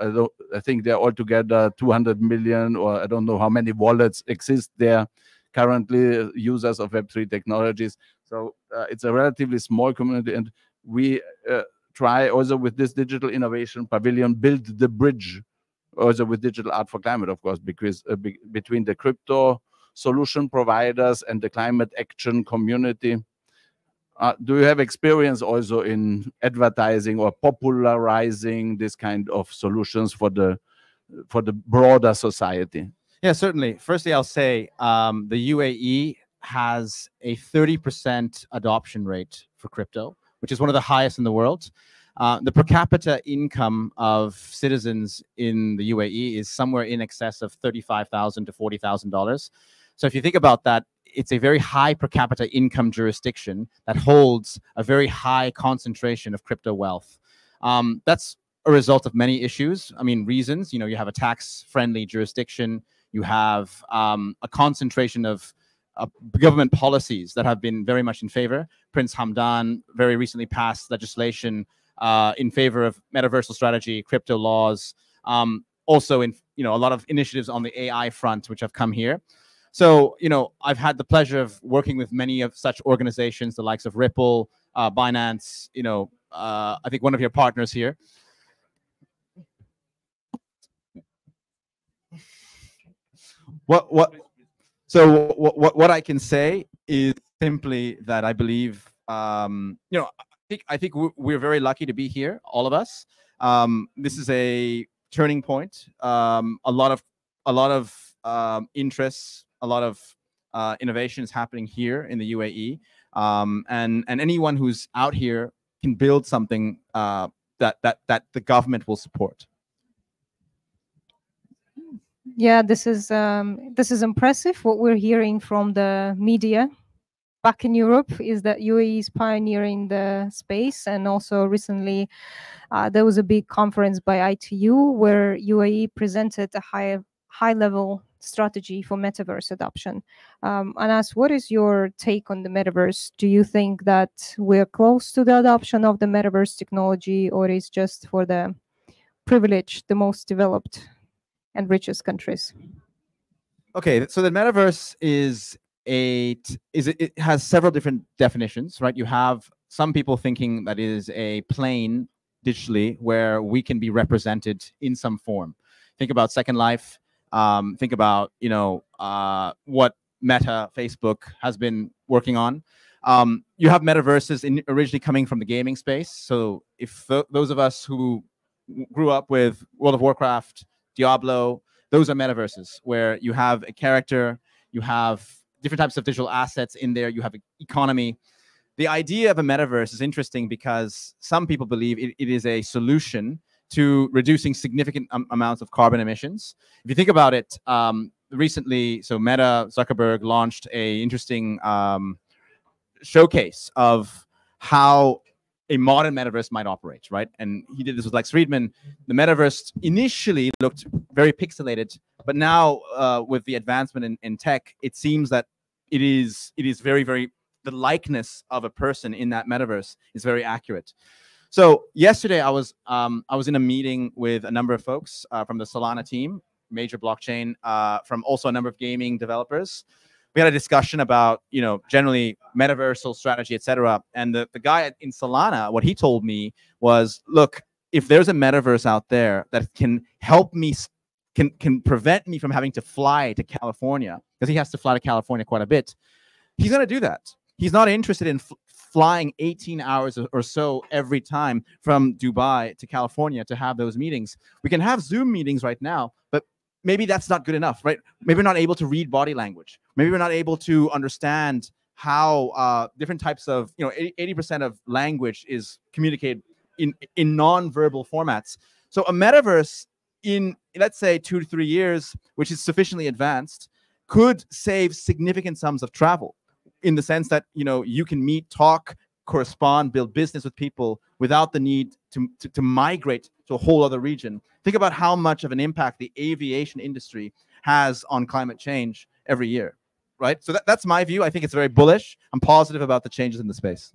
I, don't, I think they're altogether 200 million, or I don't know how many wallets exist there currently, users of Web3 technologies. So it's a relatively small community, and we try also with this digital innovation pavilion build the bridge also with digital art for climate, of course, because uh, be- between the crypto solution providers and the climate action community. Uh, do you have experience also in advertising or popularizing this kind of solutions for the for the broader society? Yeah, certainly. Firstly, I'll say um, the UAE has a 30% adoption rate for crypto, which is one of the highest in the world. Uh, the per capita income of citizens in the UAE is somewhere in excess of thirty-five thousand to forty thousand dollars. So if you think about that, it's a very high per capita income jurisdiction that holds a very high concentration of crypto wealth. Um, that's a result of many issues. I mean, reasons. You know, you have a tax-friendly jurisdiction. You have um, a concentration of uh, government policies that have been very much in favor. Prince Hamdan very recently passed legislation uh, in favor of metaversal strategy, crypto laws, um, also in you know a lot of initiatives on the AI front which have come here. So you know I've had the pleasure of working with many of such organizations, the likes of Ripple, uh, Binance. You know, uh, I think one of your partners here. What what? So what what, what I can say is simply that I believe um, you know I think I think we're, very lucky to be here, all of us. Um, this is a turning point. Um, a lot of a lot of um, interests, a lot of uh, innovations happening here in the UAE, um, and and anyone who's out here can build something uh, that that that the government will support. Yeah, this is um, this is impressive. What we're hearing from the media back in Europe is that UAE is pioneering the space, and also recently uh, there was a big conference by ITU where UAE presented a high high level strategy for metaverse adoption. Um, Anas, what is your take on the metaverse? Do you think that we're close to the adoption of the metaverse technology, or is just for the privileged, the most developed and richest countries? Okay, so the metaverse is a is it, it has several different definitions, right? You have some people thinking that is a plane digitally where we can be represented in some form. Think about Second Life. Um, think about you know uh, what Meta, Facebook has been working on. Um, you have metaverses in, originally coming from the gaming space. So if th- those of us who grew up with World of Warcraft, Diablo, those are metaverses where you have a character, you have different types of digital assets in there. You have an economy. The idea of a metaverse is interesting because some people believe it, it is a solution to reducing significant um, amounts of carbon emissions. If you think about it, um, recently, so Meta Zuckerberg launched a interesting um, showcase of how a modern metaverse might operate, right? And he did this with Lex Fridman. The metaverse initially looked very pixelated, but now uh, with the advancement in, in tech, it seems that it is it is very very the likeness of a person in that metaverse is very accurate. So yesterday I was um, I was in a meeting with a number of folks uh, from the Solana team, major blockchain, uh, from also a number of gaming developers. We had a discussion about you know generally metaversal strategy, etc. And the the guy in Solana, what he told me was, look, if there's a metaverse out there that can help me can can prevent me from having to fly to California because he has to fly to California quite a bit. He's going to do that. He's not interested in flying 18 hours or so every time from Dubai to California to have those meetings. We can have Zoom meetings right now, but maybe that's not good enough, right? Maybe we're not able to read body language. Maybe we're not able to understand how uh, different types of, you know, 80% of language is communicated in in non-verbal formats. So a metaverse in let's say two to three years, which is sufficiently advanced, could save significant sums of travel in the sense that you know you can meet talk correspond build business with people without the need to, to, to, migrate to a whole other region think about how much of an impact the aviation industry has on climate change every year right so that, that's my view i think it's very bullish i'm positive about the changes in the space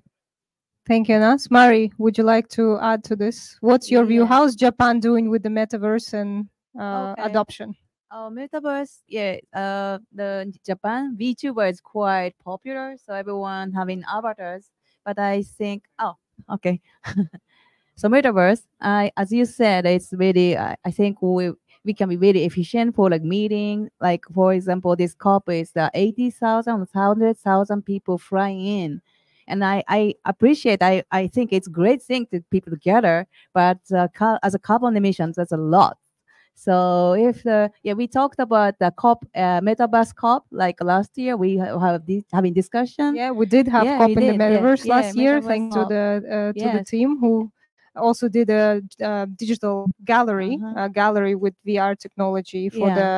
Thank you, Anas. Mari, would you like to add to this? What's your view? How's Japan doing with the metaverse and uh, Okay. adoption? Uh, metaverse, yeah. Uh, the Japan VTuber is quite popular, so everyone having avatars. But I think, oh, okay. So metaverse, I as you said, it's really I, I think we we can be very efficient for like meeting. Like for example, this COP is the 80,000, 100,000 people flying in. And I, I appreciate, I, I think it's great thing to people together, but uh, as a carbon emissions, that's a lot. So if the yeah, we talked about the COP, uh, Metaverse COP, like last year, we ha- have this having discussion. Yeah, we did have Yeah, COP in the did, yeah, metaverse yeah, last year, Metaverse thanks to the uh, to the team who also did a uh, digital gallery, Uh-huh. a gallery with VR technology for Yeah. the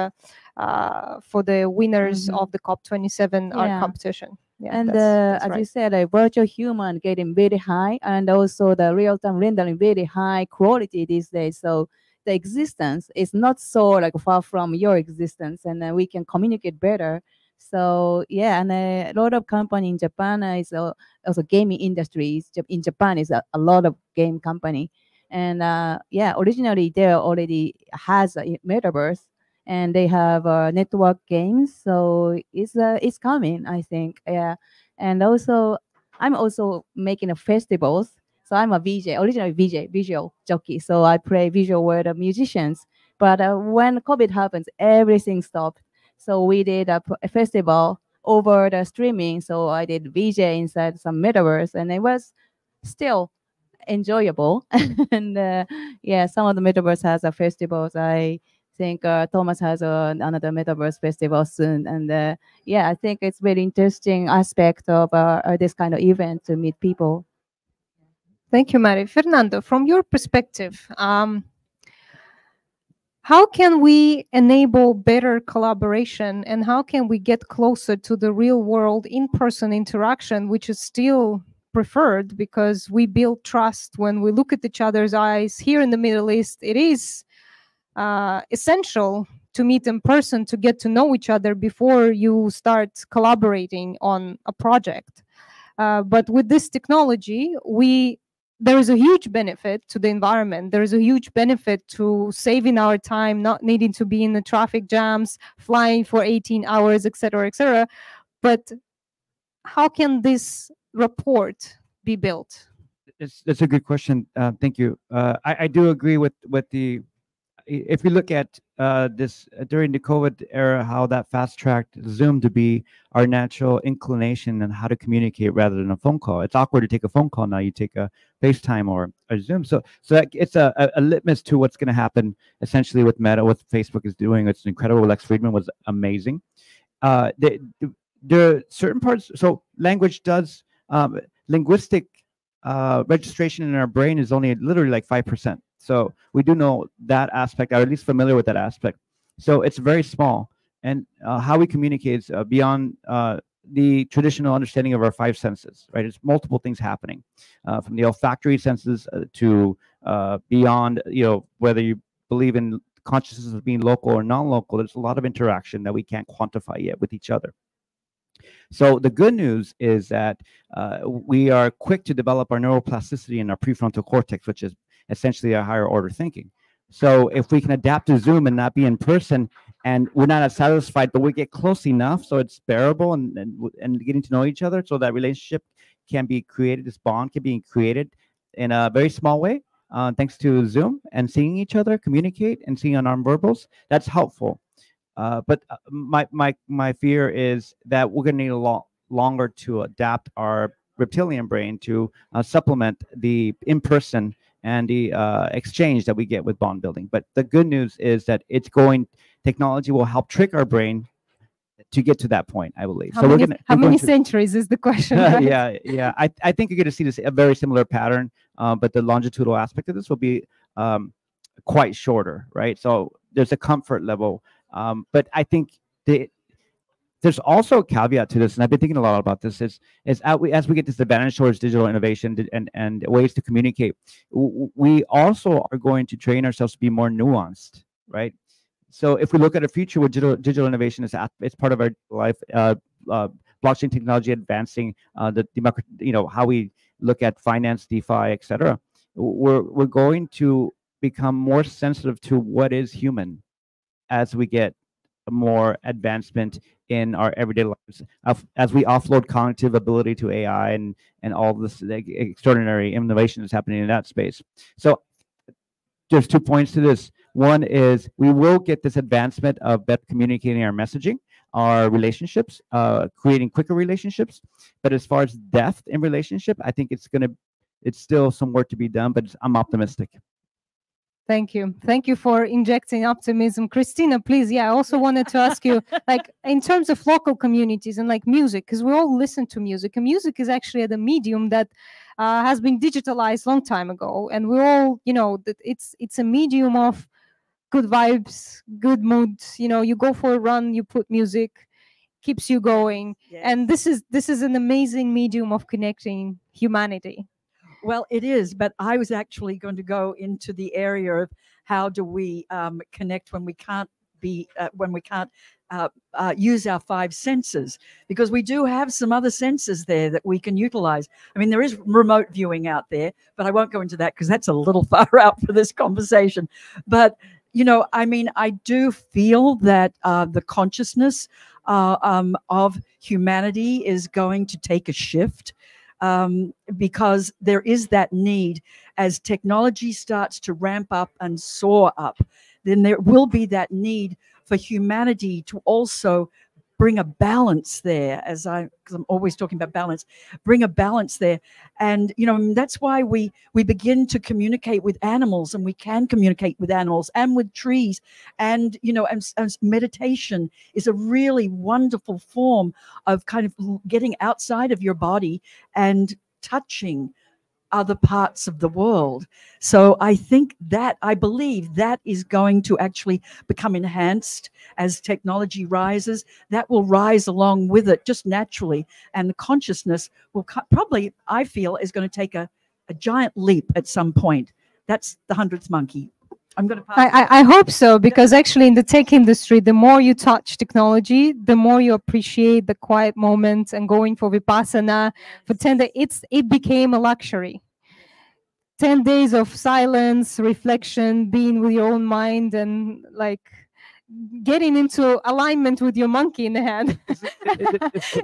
uh, for the winners Mhm. of the COP27 art competition. Yeah, and that's- uh, that's as you said, a virtual human getting very high, and also the real-time rendering very high quality these days. So the existence is not so like far from your existence, and we can communicate better. So yeah, and a lot of company in Japan is also gaming industries. In Japan is a, a lot of game company, and uh, yeah, originally they already has a metaverse, and they have uh, network games. So it's uh, it's coming, I think. Yeah, and also I'm also making a festivals. So I'm a VJ, originally VJ, visual jockey. So I play visual with the musicians. But uh, when COVID happens, everything stopped. So we did a festival over the streaming. So I did VJ inside some metaverse, and it was still enjoyable. and uh, yeah, some of the metaverse has a festivals. I think uh, Thomas has a, another metaverse festival soon, and uh, yeah, I think it's very interesting aspect of uh, uh, this kind of event to meet people. Thank you, Mary. Fernando, from your perspective, um, how can we enable better collaboration and how can we get closer to the real world in person interaction, which is still preferred because we build trust when we look at each other's eyes? Here in the Middle East, it is uh, essential to meet in person to get to know each other before you start collaborating on a project. Uh, but with this technology, we there is a huge benefit to the environment. There is a huge benefit to saving our time, not needing to be in the traffic jams, flying for 18 hours, etc., etc. But how can this report be built? That's a good question. Uh, thank you. Uh, I, I do agree with with the. If we look at uh, this uh, during the COVID era, how that fast tracked Zoom to be our natural inclination and how to communicate rather than a phone call. It's awkward to take a phone call now. You take a FaceTime or a Zoom. So so that, it's a, a, a litmus to what's going to happen essentially with Meta, what Facebook is doing. It's incredible. Lex Fridman was amazing. Uh, the, the, there are certain parts. So language does um, linguistic uh, registration in our brain is only literally like five percent. So we do know that aspect, or at least familiar with that aspect. So it's very small, and uh, how we communicate is uh, beyond uh, the traditional understanding of our five senses. Right, it's multiple things happening, uh, from the olfactory senses uh, to uh, beyond. You know, whether you believe in consciousness as being local or non-local, there's a lot of interaction that we can't quantify yet with each other. So the good news is that uh, we are quick to develop our neuroplasticity in our prefrontal cortex, which is essentially a higher order thinking. So if we can adapt to Zoom and not be in person, and we're not as satisfied, but we get close enough so it's bearable and and, and getting to know each other, so that relationship can be created, this bond can be created in a very small way, uh, thanks to Zoom and seeing each other communicate and seeing on nonverbals. That's helpful. Uh, but uh, my my my fear is that we're going to need a lot longer to adapt our reptilian brain to uh, supplement the in-person and the uh, exchange that we get with bond building. But the good news is that it's going. Technology will help trick our brain to get to that point. I believe. How so many, we're going how to. many centuries is the question? right? yeah, yeah. I, I think you're going to see this a very similar pattern, uh, but the longitudinal aspect of this will be um, quite shorter, right? So there's a comfort level, um, but I think the there's also a caveat to this, and I've been thinking a lot about this. Is is as we, as we get this advantage towards digital innovation and and ways to communicate, we also are going to train ourselves to be more nuanced, right? So if we look at a future where digital, digital innovation is at, it's part of our life, uh, uh, blockchain technology advancing, uh, the democrat, you know, how we look at finance, DeFi, etc. we're we're going to become more sensitive to what is human as we get more advancement in our everyday lives as we offload cognitive ability to AI and and all this extraordinary innovation that's happening in that space. So there's two points to this. One is we will get this advancement of better communicating our messaging, our relationships, uh, creating quicker relationships. But as far as depth in relationship, I think it's gonna, it's still some work to be done. But I'm optimistic. Thank you. Thank you for injecting optimism. Christina, please. Yeah, I also wanted to ask you, like, in terms of local communities and like music, because we all listen to music, and music is actually the medium that uh, has been digitalized long time ago, and we all, you know, that it's it's a medium of good vibes, good mood. You know, you go for a run, you put music, keeps you going, and this is this is an amazing medium of connecting humanity. Well, it is, but I was actually going to go into the area of how do we um, connect when we can't be uh, when we can't uh, uh, use our five senses because we do have some other senses there that we can utilize. I mean, there is remote viewing out there, but I won't go into that because that's a little far out for this conversation. But you know, I mean, I do feel that uh, the consciousness uh, um, of humanity is going to take a shift um, because there is that need as technology starts to ramp up and soar up, then there will be that need for humanity to also bring a balance there as i because i'm always talking about balance bring a balance there. And you know that's why we we begin to communicate with animals and we can communicate with animals and with trees. And you know and, and meditation is a really wonderful form of kind of getting outside of your body and touching other parts of the world. So I think that I believe that is going to actually become enhanced as technology rises. That will rise along with it just naturally, and the consciousness will probably, I feel, is going to take a, a giant leap at some point. That's the hundredth monkey. I'm going to pass. I, I, hope so because actually in the tech industry, the more you touch technology, the more you appreciate the quiet moments and going for vipassana for 10 days. It's it became a luxury. 10 days of silence, reflection, being with your own mind and like getting into alignment with your monkey in the hand.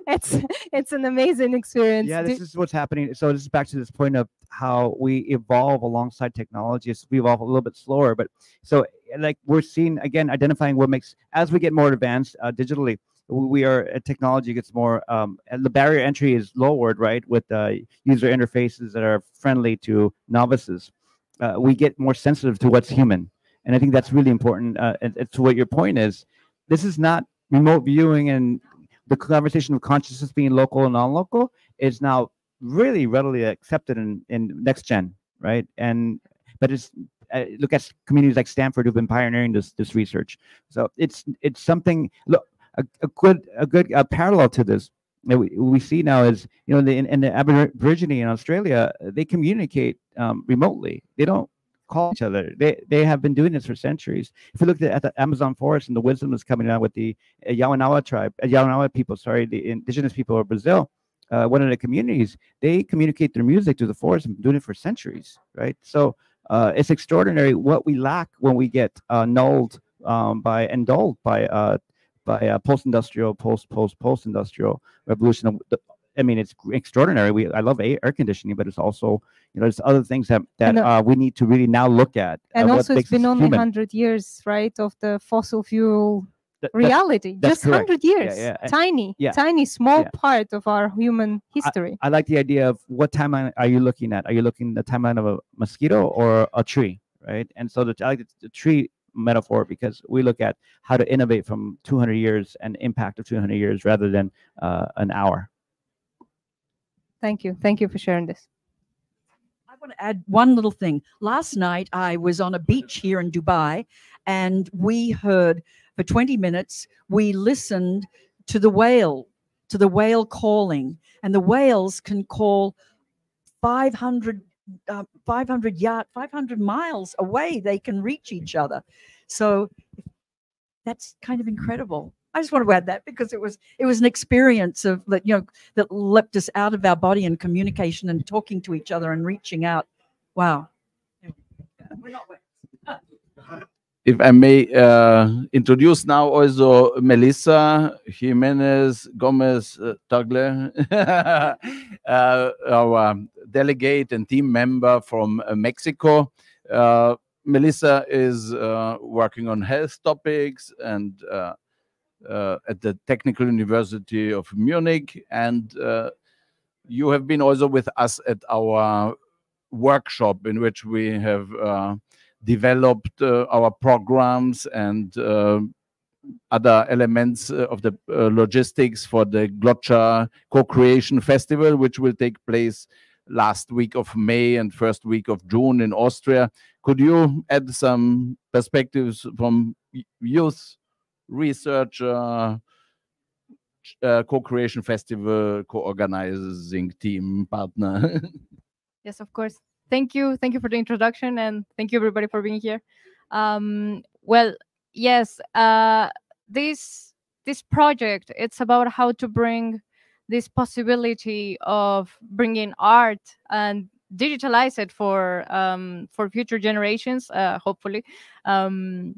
it's it's an amazing experience. Yeah, this is what's happening. So this is back to this point of how we evolve alongside technology. We evolve a little bit slower, but so like we're seeing again, identifying what makes as we get more advanced uh, digitally, we are uh, technology gets more um, and the barrier entry is lowered, right? With uh, user interfaces that are friendly to novices, uh, we get more sensitive to what's human, and I think that's really important. Uh, to what your point is, this is not remote viewing and the conversation of consciousness being local and non-local is now really readily accepted in, in next gen, right? And but it's uh, look at communities like Stanford who've been pioneering this this research. So it's it's something. Look, a, a good a good uh, parallel to this that we, we see now is you know the, in, in the Aborigine in Australia they communicate um, remotely. They don't call each other. They they have been doing this for centuries. If you look at, the Amazon forest and the wisdom that's coming out with the uh, Yawanawa tribe, uh, Yawanawa people, sorry, the indigenous people of Brazil, uh, one of the communities, they communicate their music through the forest and doing it for centuries, right? So uh, it's extraordinary what we lack when we get uh, nulled um, by and dulled by uh, by uh, post-industrial, post post post-industrial revolution. I mean, it's extraordinary. We I love air conditioning, but it's also you know there's other things that that And, uh, uh, we need to really now look at. uh, and also it's been only 100 years right of the fossil fuel that's- reality that's just correct. 100 years yeah, and- tiny yeah, tiny small yeah. part of our human history I like the idea of what timeline are you looking at? Are you looking at the timeline of a mosquito or a tree, right? And so the, I like the, the tree metaphor because we look at how to innovate from 200 years and impact of 200 years rather than uh, an hour. Thank you thank you for sharing this I want to add one little thing. Last night, I was on a beach here in Dubai, and we heard for 20 minutes, we listened to the whale, to the whale calling, and the whales can call 500, uh, 500 yard, 500 miles away. They can reach each other. So that's kind of incredible. I just want to add that because it was it was an experience of that you know that leapt us out of our body and communication and talking to each other and reaching out. Wow. If I may uh, introduce now also Melissa Jimenez Gomez uh, Tagle, uh, our delegate and team member from uh, Mexico. Uh, Melissa is working on health topics and uh, at the Technical University of Munich. And uh, you have been also with us at our workshop in which we have uh, developed uh, our programs and other elements of the logistics for the GloCha Co-Creation Festival, which will take place last week of May and first week of June in Austria. Could you add some perspectives from youth research uh, uh, co-creation festival co-organizing team partner? Yes, of course. Thank you. Thank you for the introduction and thank you everybody for being here. Um, well, yes, uh, this this project it's about how to bring this possibility of bringing art and digitalize it for um, for future generations, uh, hopefully. Um,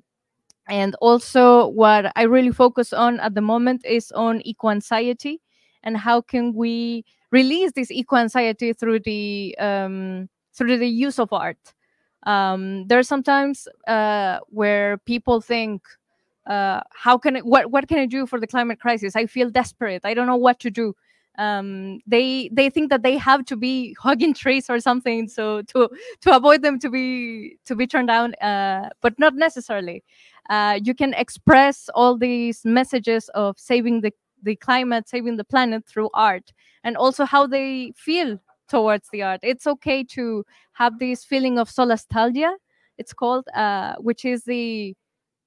and also, what I really focus on at the moment is on eco anxiety and how can we release this eco anxiety through the um, through the use of art. Um, there are sometimes uh, where people think, uh, "How can I, what what can I do for the climate crisis? I feel desperate. I don't know what to do." Um, they they think that they have to be hugging trees or something, so to to avoid them to be to be turned down, uh, but not necessarily. Uh, you can express all these messages of saving the the climate, saving the planet through art, and also how they feel towards the art. It's okay to have this feeling of solastalgia. It's called, uh, which is the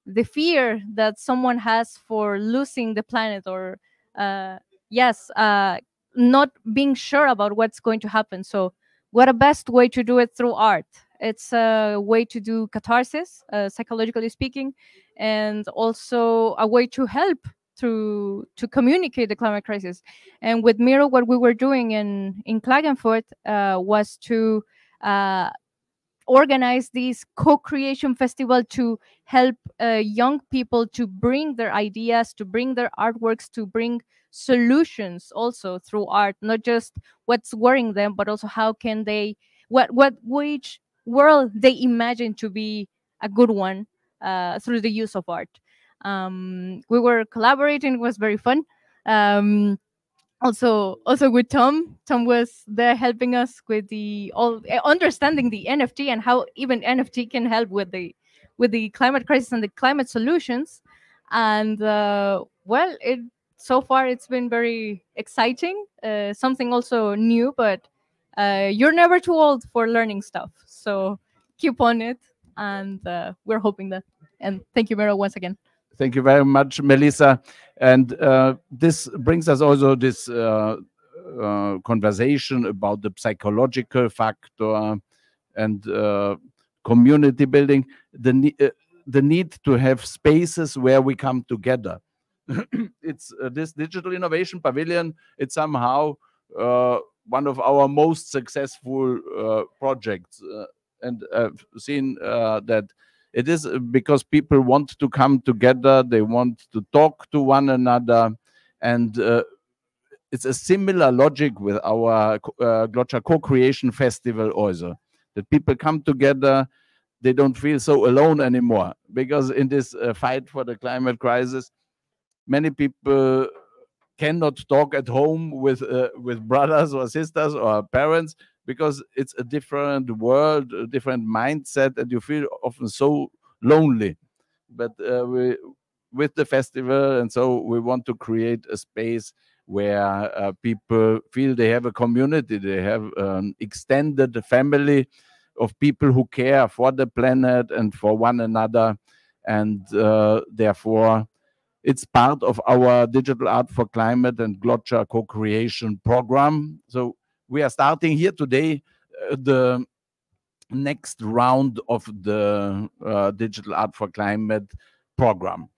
the fear that someone has for losing the planet, or uh, yes, uh, not being sure about what's going to happen. So, what a best way to do it through art? It's a way to do catharsis, uh, psychologically speaking, and also a way to help to to communicate the climate crisis. And with Miro, what we were doing in in Klagenfurt uh, was to uh, organize this co-creation festival to help uh, young people to bring their ideas, to bring their artworks, to bring solutions also through art, not just what's worrying them, but also how can they what what which world they imagine to be a good one uh, through the use of art. Um, we were collaborating; it was very fun. Um, also, also with Tom. Tom was there helping us with the all eh, understanding the NFT and how even NFT can help with the with the climate crisis and the climate solutions. And uh, well, it so far it's been very exciting. Uh, something also new, but uh, you're never too old for learning stuff. So keep on it, and uh, we're hoping that. And thank you, Mero, once again. Thank you very much, Melissa. And uh, this brings us also this uh, uh, conversation about the psychological factor and uh, community building. The uh, the need to have spaces where we come together. it's uh, this digital innovation pavilion. It's somehow uh, one of our most successful uh, projects, uh, and I've seen uh, that it is because people want to come together they want to talk to one another and uh, it's a similar logic with our uh, GloCha co-creation festival also that people come together they don't feel so alone anymore because in this uh, fight for the climate crisis many people cannot talk at home with uh, with brothers or sisters or parents because it's a different world, a different mindset, and you feel often so lonely. But uh, we, with the festival, and so we want to create a space where uh, people feel they have a community, they have an extended family of people who care for the planet and for one another, and uh, therefore it's part of our digital art for climate and GloCha co-creation program. So we are starting here today uh, the next round of the uh, digital art for climate program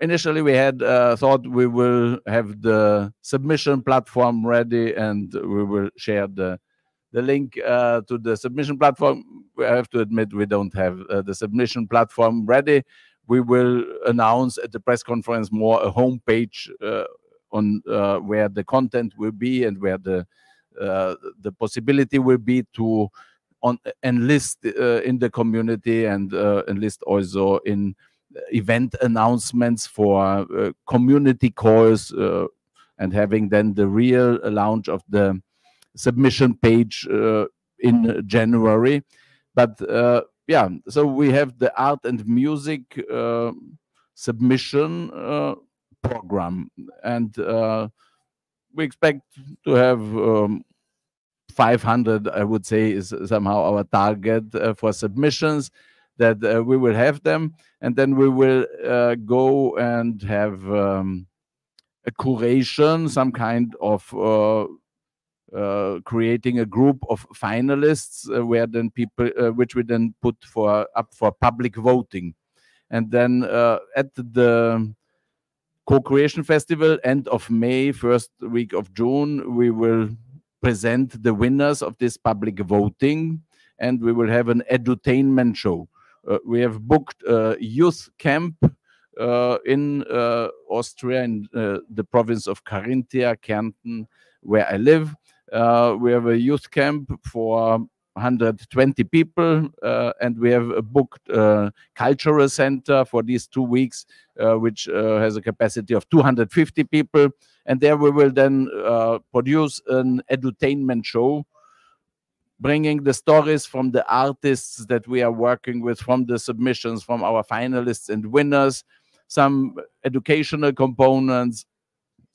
initially we had uh, thought we will have the submission platform ready and we will share the the link uh, to the submission platform. I have to admit we don't have uh, the submission platform ready. We will announce at the press conference more a homepage uh, on uh, where the content will be and where the uh, the possibility will be to on enlist uh, in the community and uh, enlist also in event announcements for uh, community calls and having then the real launch of the submission page in January. But yeah, so we have the art and music uh, submission uh, program, and uh, we expect to have um, 500. I would say is somehow our target uh, for submissions. That uh, we will have them, and then we will uh, go and have um, a curation, some kind of uh, creating a group of finalists uh, where then people uh, which we then put for up for public voting. And then uh, at the co-creation festival end of may first week of june we will present the winners of this public voting and we will have an edutainment show. Uh, we have booked a youth camp uh, in austria in the province of carinthia kärnten where i live we have a youth camp for 120 people, uh, and we have a booked uh, cultural center for these two weeks, uh, which uh, has a capacity of 250 people. And there we will then uh, produce an edutainment show, bringing the stories from the artists that we are working with, from the submissions, from our finalists and winners, some educational components,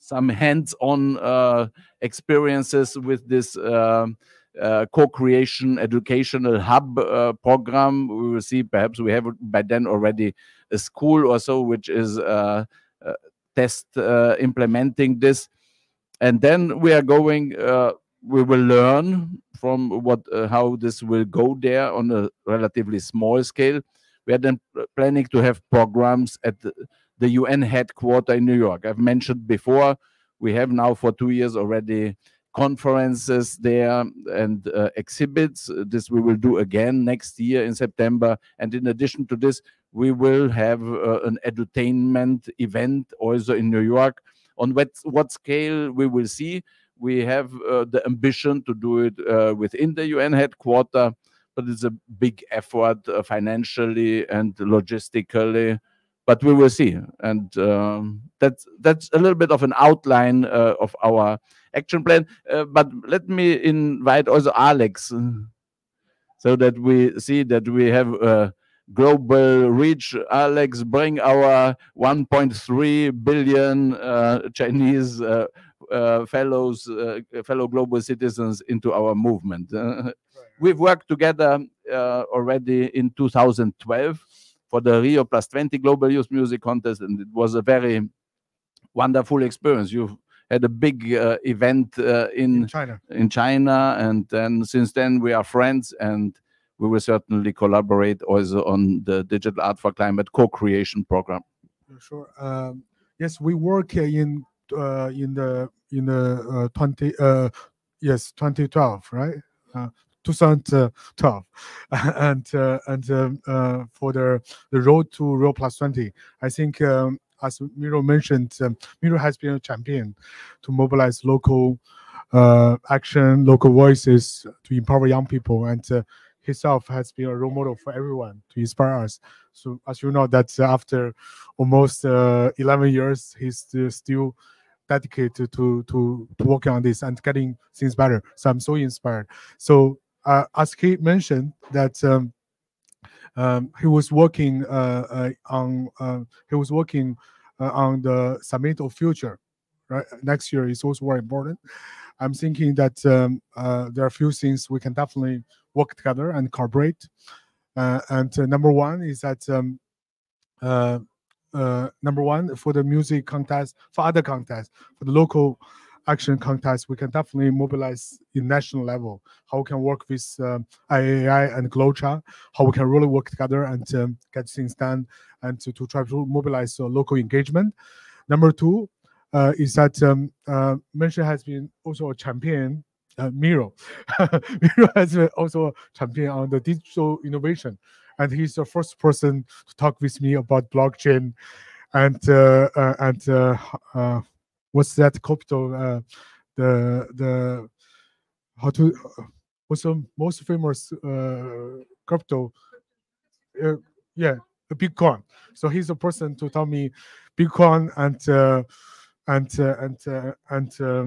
some hands-on uh, experiences with this um, uh, co-creation educational hub uh, program. We will see. Perhaps we have by then already a school or so which is uh, uh, test uh, implementing this, and then we are going. We will learn from what how this will go there on a relatively small scale. We are then planning to have programs at the, UN headquarter in New York. I've mentioned before we have now for two years already conferences there and uh, exhibits. This we will do again next year in September. And in addition to this, we will have uh, an edutainment event also in New York. On what, what scale we will see. We have uh, the ambition to do it uh, within the UN headquarter, but it's a big effort uh, financially and logistically but we will see. And um, that's that's a little bit of an outline uh, of our action plan. Uh, but let me invite also Alex, so that we see that we have a global reach. Alex, bring our 1.3 billion uh, Chinese. Uh, uh, fellows, uh, fellow global citizens into our movement. Uh, We've worked together uh, already in 2012 for the Rio Plus 20 Global Youth Music Contest, and it was a very wonderful experience. You had a big uh, event uh, in, In China. in China, and then since then we are friends, and we will certainly collaborate also on the Digital Art for Climate co-creation program. Sure. Um, yes, we work in uh, in the in the uh, twenty uh, yes 2012 right uh, 2012 and uh, and um, uh, for the the road to Rio Plus 20 I think um, as Miro mentioned um, Miro has been a champion to mobilize local uh, action local voices to empower young people. And uh, himself has been a role model for everyone to inspire us. So as you know that uh, after almost uh, 11 years he's still, still dedicated to to to working on this and getting things better. So i'm so inspired. So uh, as he mentioned that um, um, he was working uh, uh, on uh, he was working uh, on the summit of future right? Next year is also very important. I'm thinking that um, uh, there are a few things we can definitely work together and uh, and number one is that um, number one for the music contest for other contests for the local action contest we can definitely mobilize in national level how we can work with um, iai and glocha how we can really work together and um, get things done and to, to try to mobilize uh, local engagement number two uh, is that um, uh, Mention has been also a champion uh, Miro. Miro has also a champion on the digital innovation, and he's the first person to talk with me about blockchain, and uh, uh, and uh, uh, what's that capital? Uh, the the how to what's the most famous uh, crypto? Uh, yeah, Bitcoin. So he's the person to tell me Bitcoin and uh, and uh, and uh, and uh,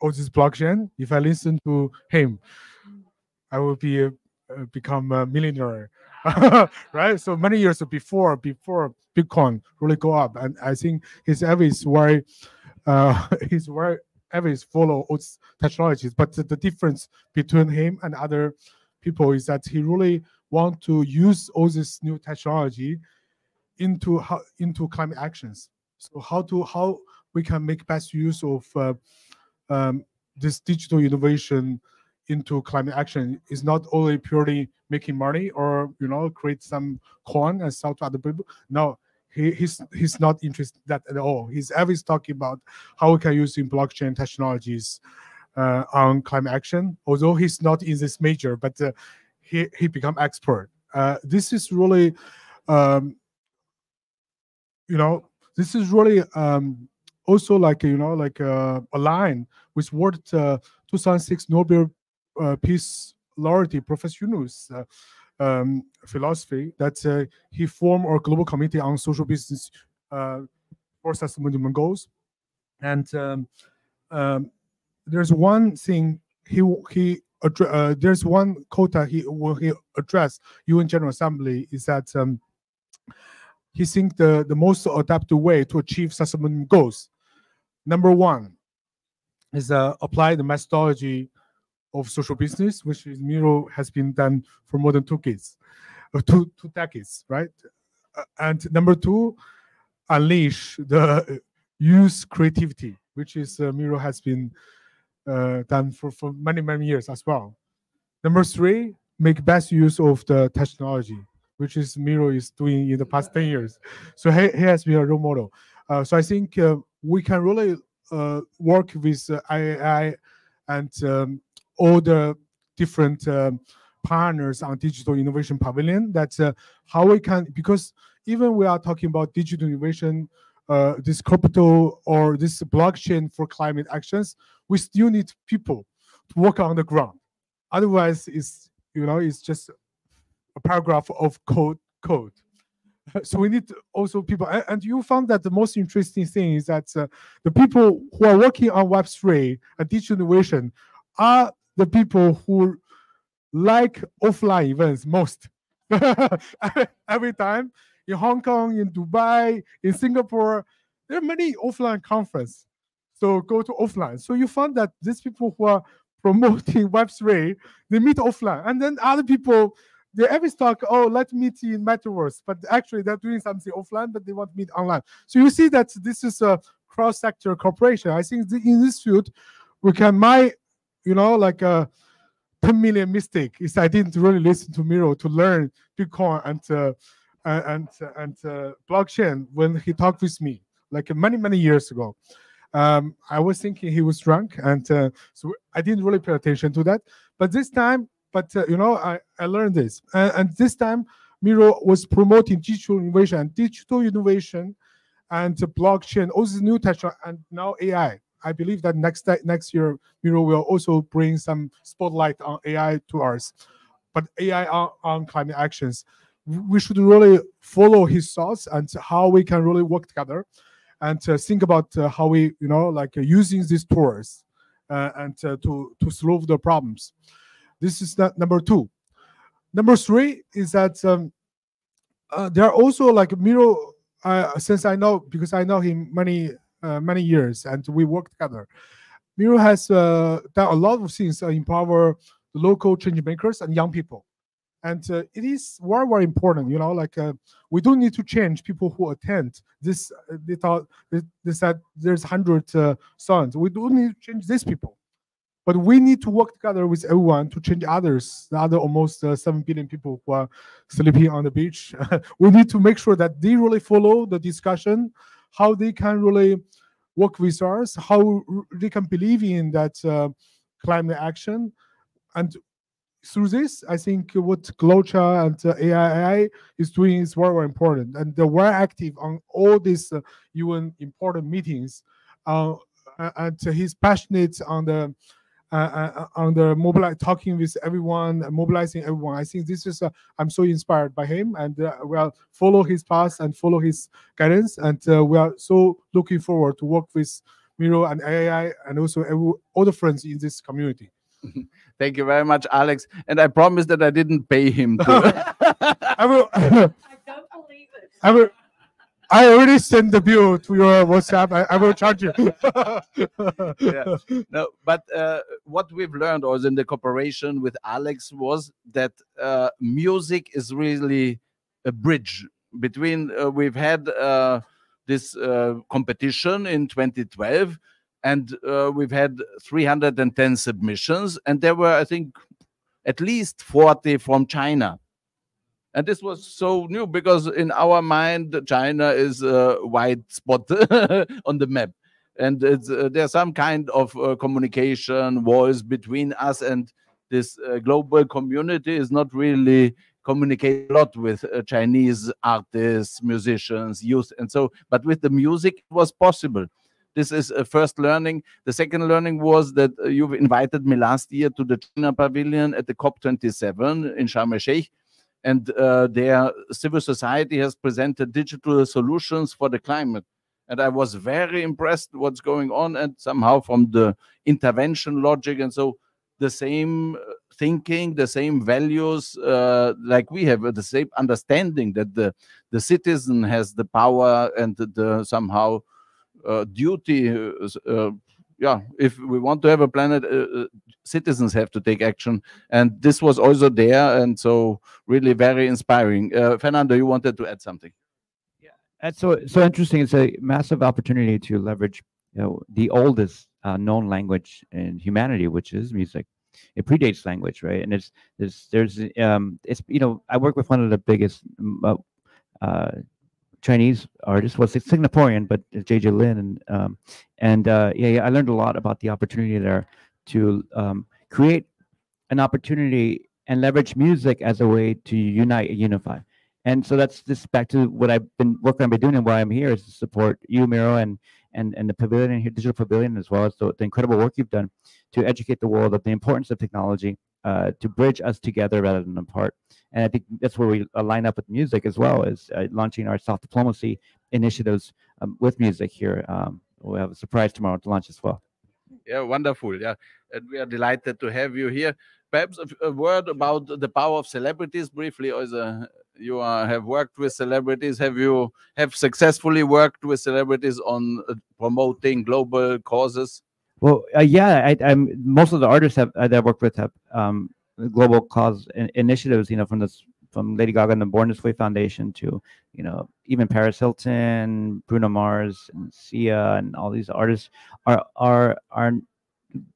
all this blockchain. If I listen to him, I will be uh, become a millionaire, right? So many years before before Bitcoin really go up, and I think his advice very uh, his very advice follow all technologies. But the, the difference between him and other people is that he really want to use all this new technology into how into climate actions. So how to how we can make best use of uh, um, this digital innovation into climate action is not only purely making money or you know create some coin and sell to other people. No, he, he's he's not interested in that at all. He's always talking about how we can use in blockchain technologies uh, on climate action. Although he's not in this major, but uh, he he become expert. Uh, this is really, um, you know, this is really um, also like you know like uh, aligned with what uh, 2006 Nobel uh, Peace Laureate Professor Yunus uh, um, philosophy that uh, he formed a global committee on social business uh, for sustainable goals, and um, um, there's one thing he he uh, there's one quota he will he address UN General Assembly is that um, he think the the most adaptive way to achieve sustainable goals number one is uh, apply the methodology of social business, which is Miro has been done for more than two decades, uh, two two decades, right? Uh, and number two, unleash the use creativity, which is uh, Miro has been uh, done for, for many many years as well. Number three, make best use of the technology, which is Miro is doing in the past ten years. So he, he has been a role model. Uh, so I think uh, we can really work with IAI and um, all the different um, partners on digital innovation pavilion. That's uh, how we can because even we are talking about digital innovation uh, this crypto or this blockchain for climate actions we still need people to work on the ground. Otherwise it's you know it's just a paragraph of code code. So we need also people and, you found that the most interesting thing is that uh, the people who are working on web3 and digital innovation are the people who like offline events most. Every time in hong kong in dubai in singapore there are many offline conference. So go to offline. So you found that these people who are promoting web3 they meet offline. And then other people they always talk, oh, let's meet in metaverse, but actually they're doing something offline, but they want to meet online. So you see that this is a cross-sector cooperation. I think in this field, we can my, you know, like a 10 million mistake is I didn't really listen to Miro to learn Bitcoin and uh, and and uh, blockchain when he talked with me like many many years ago. Um, I was thinking he was drunk, and uh, so I didn't really pay attention to that. But this time but uh, you know, I, I learned this, and, and this time Miro was promoting digital innovation digital innovation and blockchain, all these new technology, and now AI. I believe that next next year Miro will also bring some spotlight on AI to us, but AI on, on climate actions. We should really follow his thoughts and how we can really work together, and think about uh, how we, you know, like uh, using these tools uh, and uh, to to solve the problems. This is that number two. Number three is that um, uh, there are also like Miro. Since I know because I know him many many years and we work together. Miro has uh, done a lot of things to empower the local change makers and young people, and uh, it is very very important. You know, like uh, we don't need to change people who attend this. they thought they said there's hundred sons. We don't need to change these people but we need to work together with everyone to change others, the other almost uh, 7 billion people who are sleeping on the beach. we need to make sure that they really follow the discussion, how they can really work with us, how they can believe in that uh, climate action. And through this, I think what Glocha and uh, AII is doing is very, very important. And they're very active on all these uh, UN important meetings. Uh, and he's passionate on the uh, uh, on the mobilize, talking with everyone, uh, mobilizing everyone. I think this is, uh, I'm so inspired by him and uh, we'll follow his path and follow his guidance. And uh, we are so looking forward to work with Miro and AI and also every, all the friends in this community. Thank you very much, Alex. And I promise that I didn't pay him to. I will, I don't believe it. I will, I already sent the bill to your WhatsApp. I, I will charge you. Yeah. no, but uh, what we've learned also in the cooperation with Alex was that uh, music is really a bridge between. Uh, we've had uh, this uh, competition in 2012, and uh, we've had 310 submissions, and there were, I think, at least 40 from China. And this was so new because in our mind, China is a white spot on the map. And uh, there's some kind of uh, communication voice between us and this uh, global community is not really communicate a lot with uh, chinese artists musicians youth and so but with the music it was possible. This is a first learning. The second learning was that uh, you've invited me last year to the china pavilion at the cop 27 in sharm el-sheikh and uh, their civil society has presented digital solutions for the climate and I was very impressed what's going on, and somehow from the intervention logic, and so the same uh, thinking, the same values, uh, like we have, uh, the same understanding that the the citizen has the power and the, the somehow uh, duty. Uh, Uh, yeah, if we want to have a planet, uh, uh, citizens have to take action, and this was also there, and so really very inspiring. Uh, Fernando, you wanted to add something? Yeah, that's so so interesting. It's a massive opportunity to leverage, you know, the oldest uh, known language in humanity, which is music. It predates language, right? And it's there's there's um it's you know I work with one of the biggest mm, uh, Chinese artists. Well, it's Singaporean, but JJ Lin, and um, and uh, yeah, yeah, I learned a lot about the opportunity there to um, create an opportunity and leverage music as a way to unite and unify. And so that's just back to what I've been working on by doing and why I'm here is to support you, Miro, and and and the pavilion here, digital pavilion, as well as the, the incredible work you've done to educate the world of the importance of technology uh, to bridge us together rather than apart. And I think that's where we uh, line up with music as well as uh, launching our soft diplomacy initiatives um, with music here. Um, we'll have a surprise tomorrow to launch as well. Yeah, wonderful. Yeah, and we are delighted to have you here. Perhaps a word about the power of celebrities briefly. Also, you are, have worked with celebrities. Have you have successfully worked with celebrities on uh, promoting global causes? Well, uh, yeah, I, I'm most of the artists have, uh, that I've worked with have um, global cause in, initiatives. You know, from this from Lady Gaga and the Born This Way Foundation to you know even Paris Hilton, Bruno Mars, and Sia, and all these artists are are are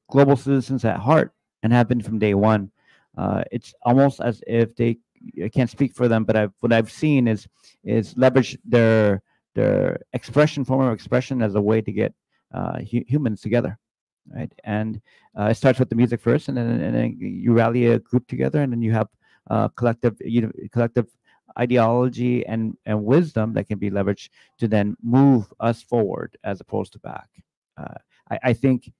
global citizens at heart and have been from day one. Uh, it's almost as if they I can't speak for them, but I've what I've seen is is leverage their their expression form of expression as a way to get uh, hu- humans together right? And uh, it starts with the music first, and then and then you rally a group together, and then you have uh, collective you know, collective ideology and and wisdom that can be leveraged to then move us forward as opposed to back. Uh, I, I think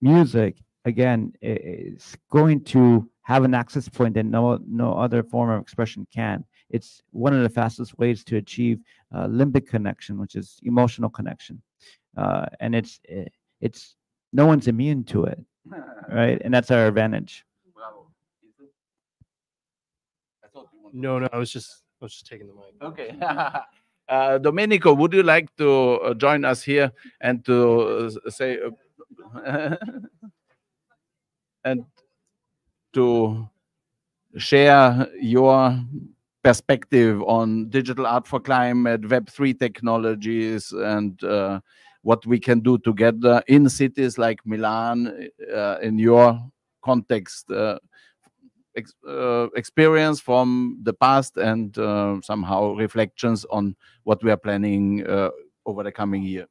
music again is going to have an access point that no no other form of expression can. It's one of the fastest ways to achieve uh, limbic connection, which is emotional connection, uh, and it's it's no one's immune to it, right? And that's our advantage. Bravo. I thought you wanted- No, no, I was just I was just taking the mic. Okay. uh, Domenico, would you like to uh, join us here and to uh, say uh, and to share your perspective on digital art for climate, Web3 technologies, and uh, what we can do together in cities like Milan, uh, in your context? Uh, ex- uh, experience from the past and somehow reflections on what we are planning over the coming year.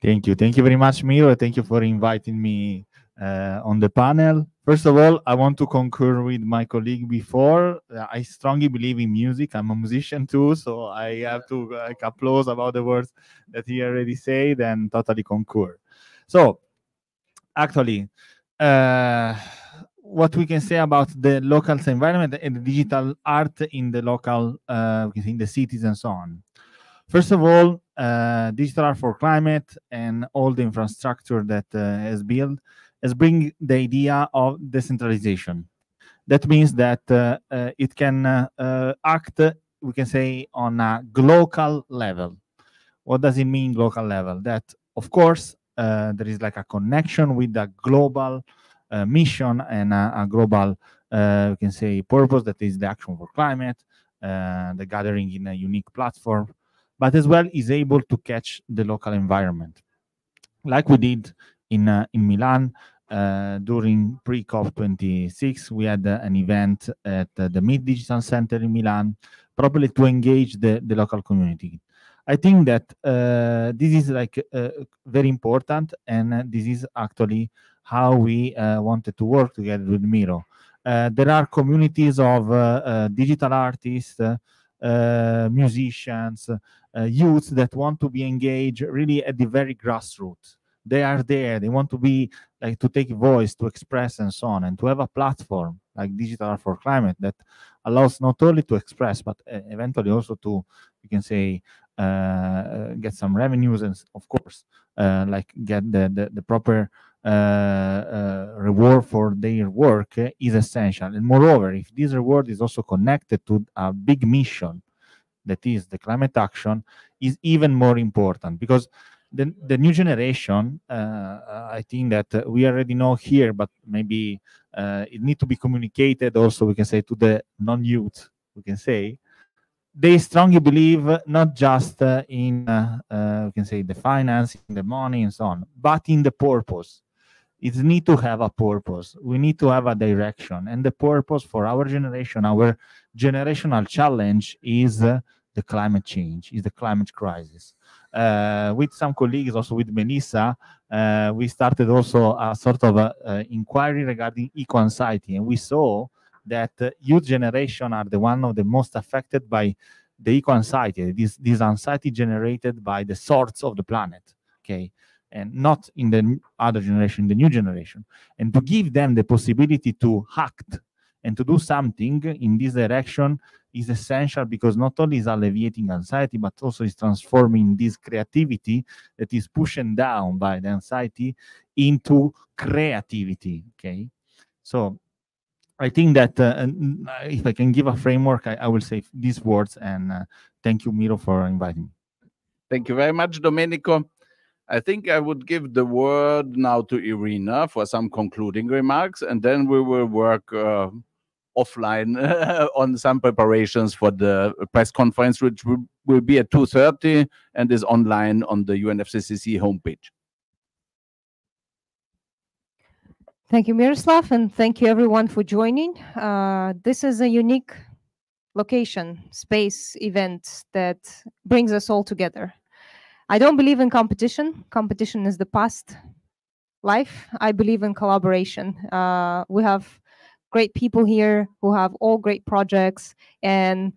Thank you. Thank you very much, Miro. Thank you for inviting me uh, on the panel. First of all, I want to concur with my colleague before. Uh, I strongly believe in music. I'm a musician too, so I have to like applause about the words that he already said and totally concur. So, actually, uh, what we can say about the local environment and the digital art in the local, uh, in the cities and so on. First of all, uh, digital art for climate and all the infrastructure that uh, is built has bring the idea of decentralization. That means that uh, uh, it can uh, act, we can say, on a global level. What does it mean, local level? That, of course, there is like a connection with the global mission and a, a global, we can say, purpose that is the action for climate, the gathering in a unique platform, but as well is able to catch the local environment, like we did in uh, in Milan uh, during pre-COP26. We had uh, an event at the MEET Digital Center in Milan, probably to engage the, the local community. I think that this is like very important, and this is actually how we wanted to work together with Miro. Uh, there are communities of uh, uh, digital artists, musicians, youths that want to be engaged really at the very grassroots. They are there. They want to be like to take voice, to express, and so on, and to have a platform like Digital for Climate that allows not only to express, but uh, eventually also to, you can say, uh, uh, get some revenues and, of course, uh, like get the the, the proper uh, uh, reward for their work uh, is essential. And moreover, if this reward is also connected to a big mission, that is the climate action, is even more important because the, the new generation, uh, I think that uh, we already know here, but maybe uh, it need to be communicated also, we can say, to the non-youth, we can say, they strongly believe not just uh, in, uh, uh, we can say, the finance, in the money and so on, but in the purpose. It need to have a purpose. We need to have a direction. And the purpose for our generation, our generational challenge is uh, the climate change, is the climate crisis uh, with some colleagues, also with Melissa, uh, we started also a sort of a, uh, inquiry regarding eco-anxiety, and we saw that uh, youth generation are the one of the most affected by the eco-anxiety, this, this anxiety generated by the sorts of the planet, okay, and not in the other generation, the new generation, and to give them the possibility to act and to do something in this direction is essential because not only is alleviating anxiety, but also is transforming this creativity that is pushed down by the anxiety into creativity. Okay. So I think that uh, if I can give a framework, I, I will say these words and uh, thank you, Miro, for inviting me. Thank you very much, Domenico. I think I would give the word now to Irina for some concluding remarks, and then we will work uh, offline on some preparations for the press conference, which will, will be at 2.30 and is online on the UNFCCC homepage. Thank you, Miroslav, and thank you everyone for joining. Uh, this is a unique location, space, event that brings us all together. I don't believe in competition. Competition is the past life. I believe in collaboration. Uh, we have great people here who have all great projects, and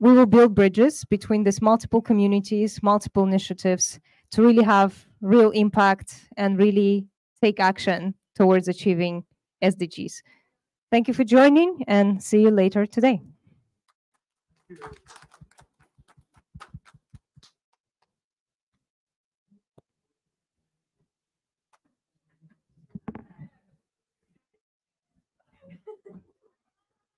we will build bridges between these multiple communities, multiple initiatives to really have real impact and really take action towards achieving SDGs. Thank you for joining and see you later today.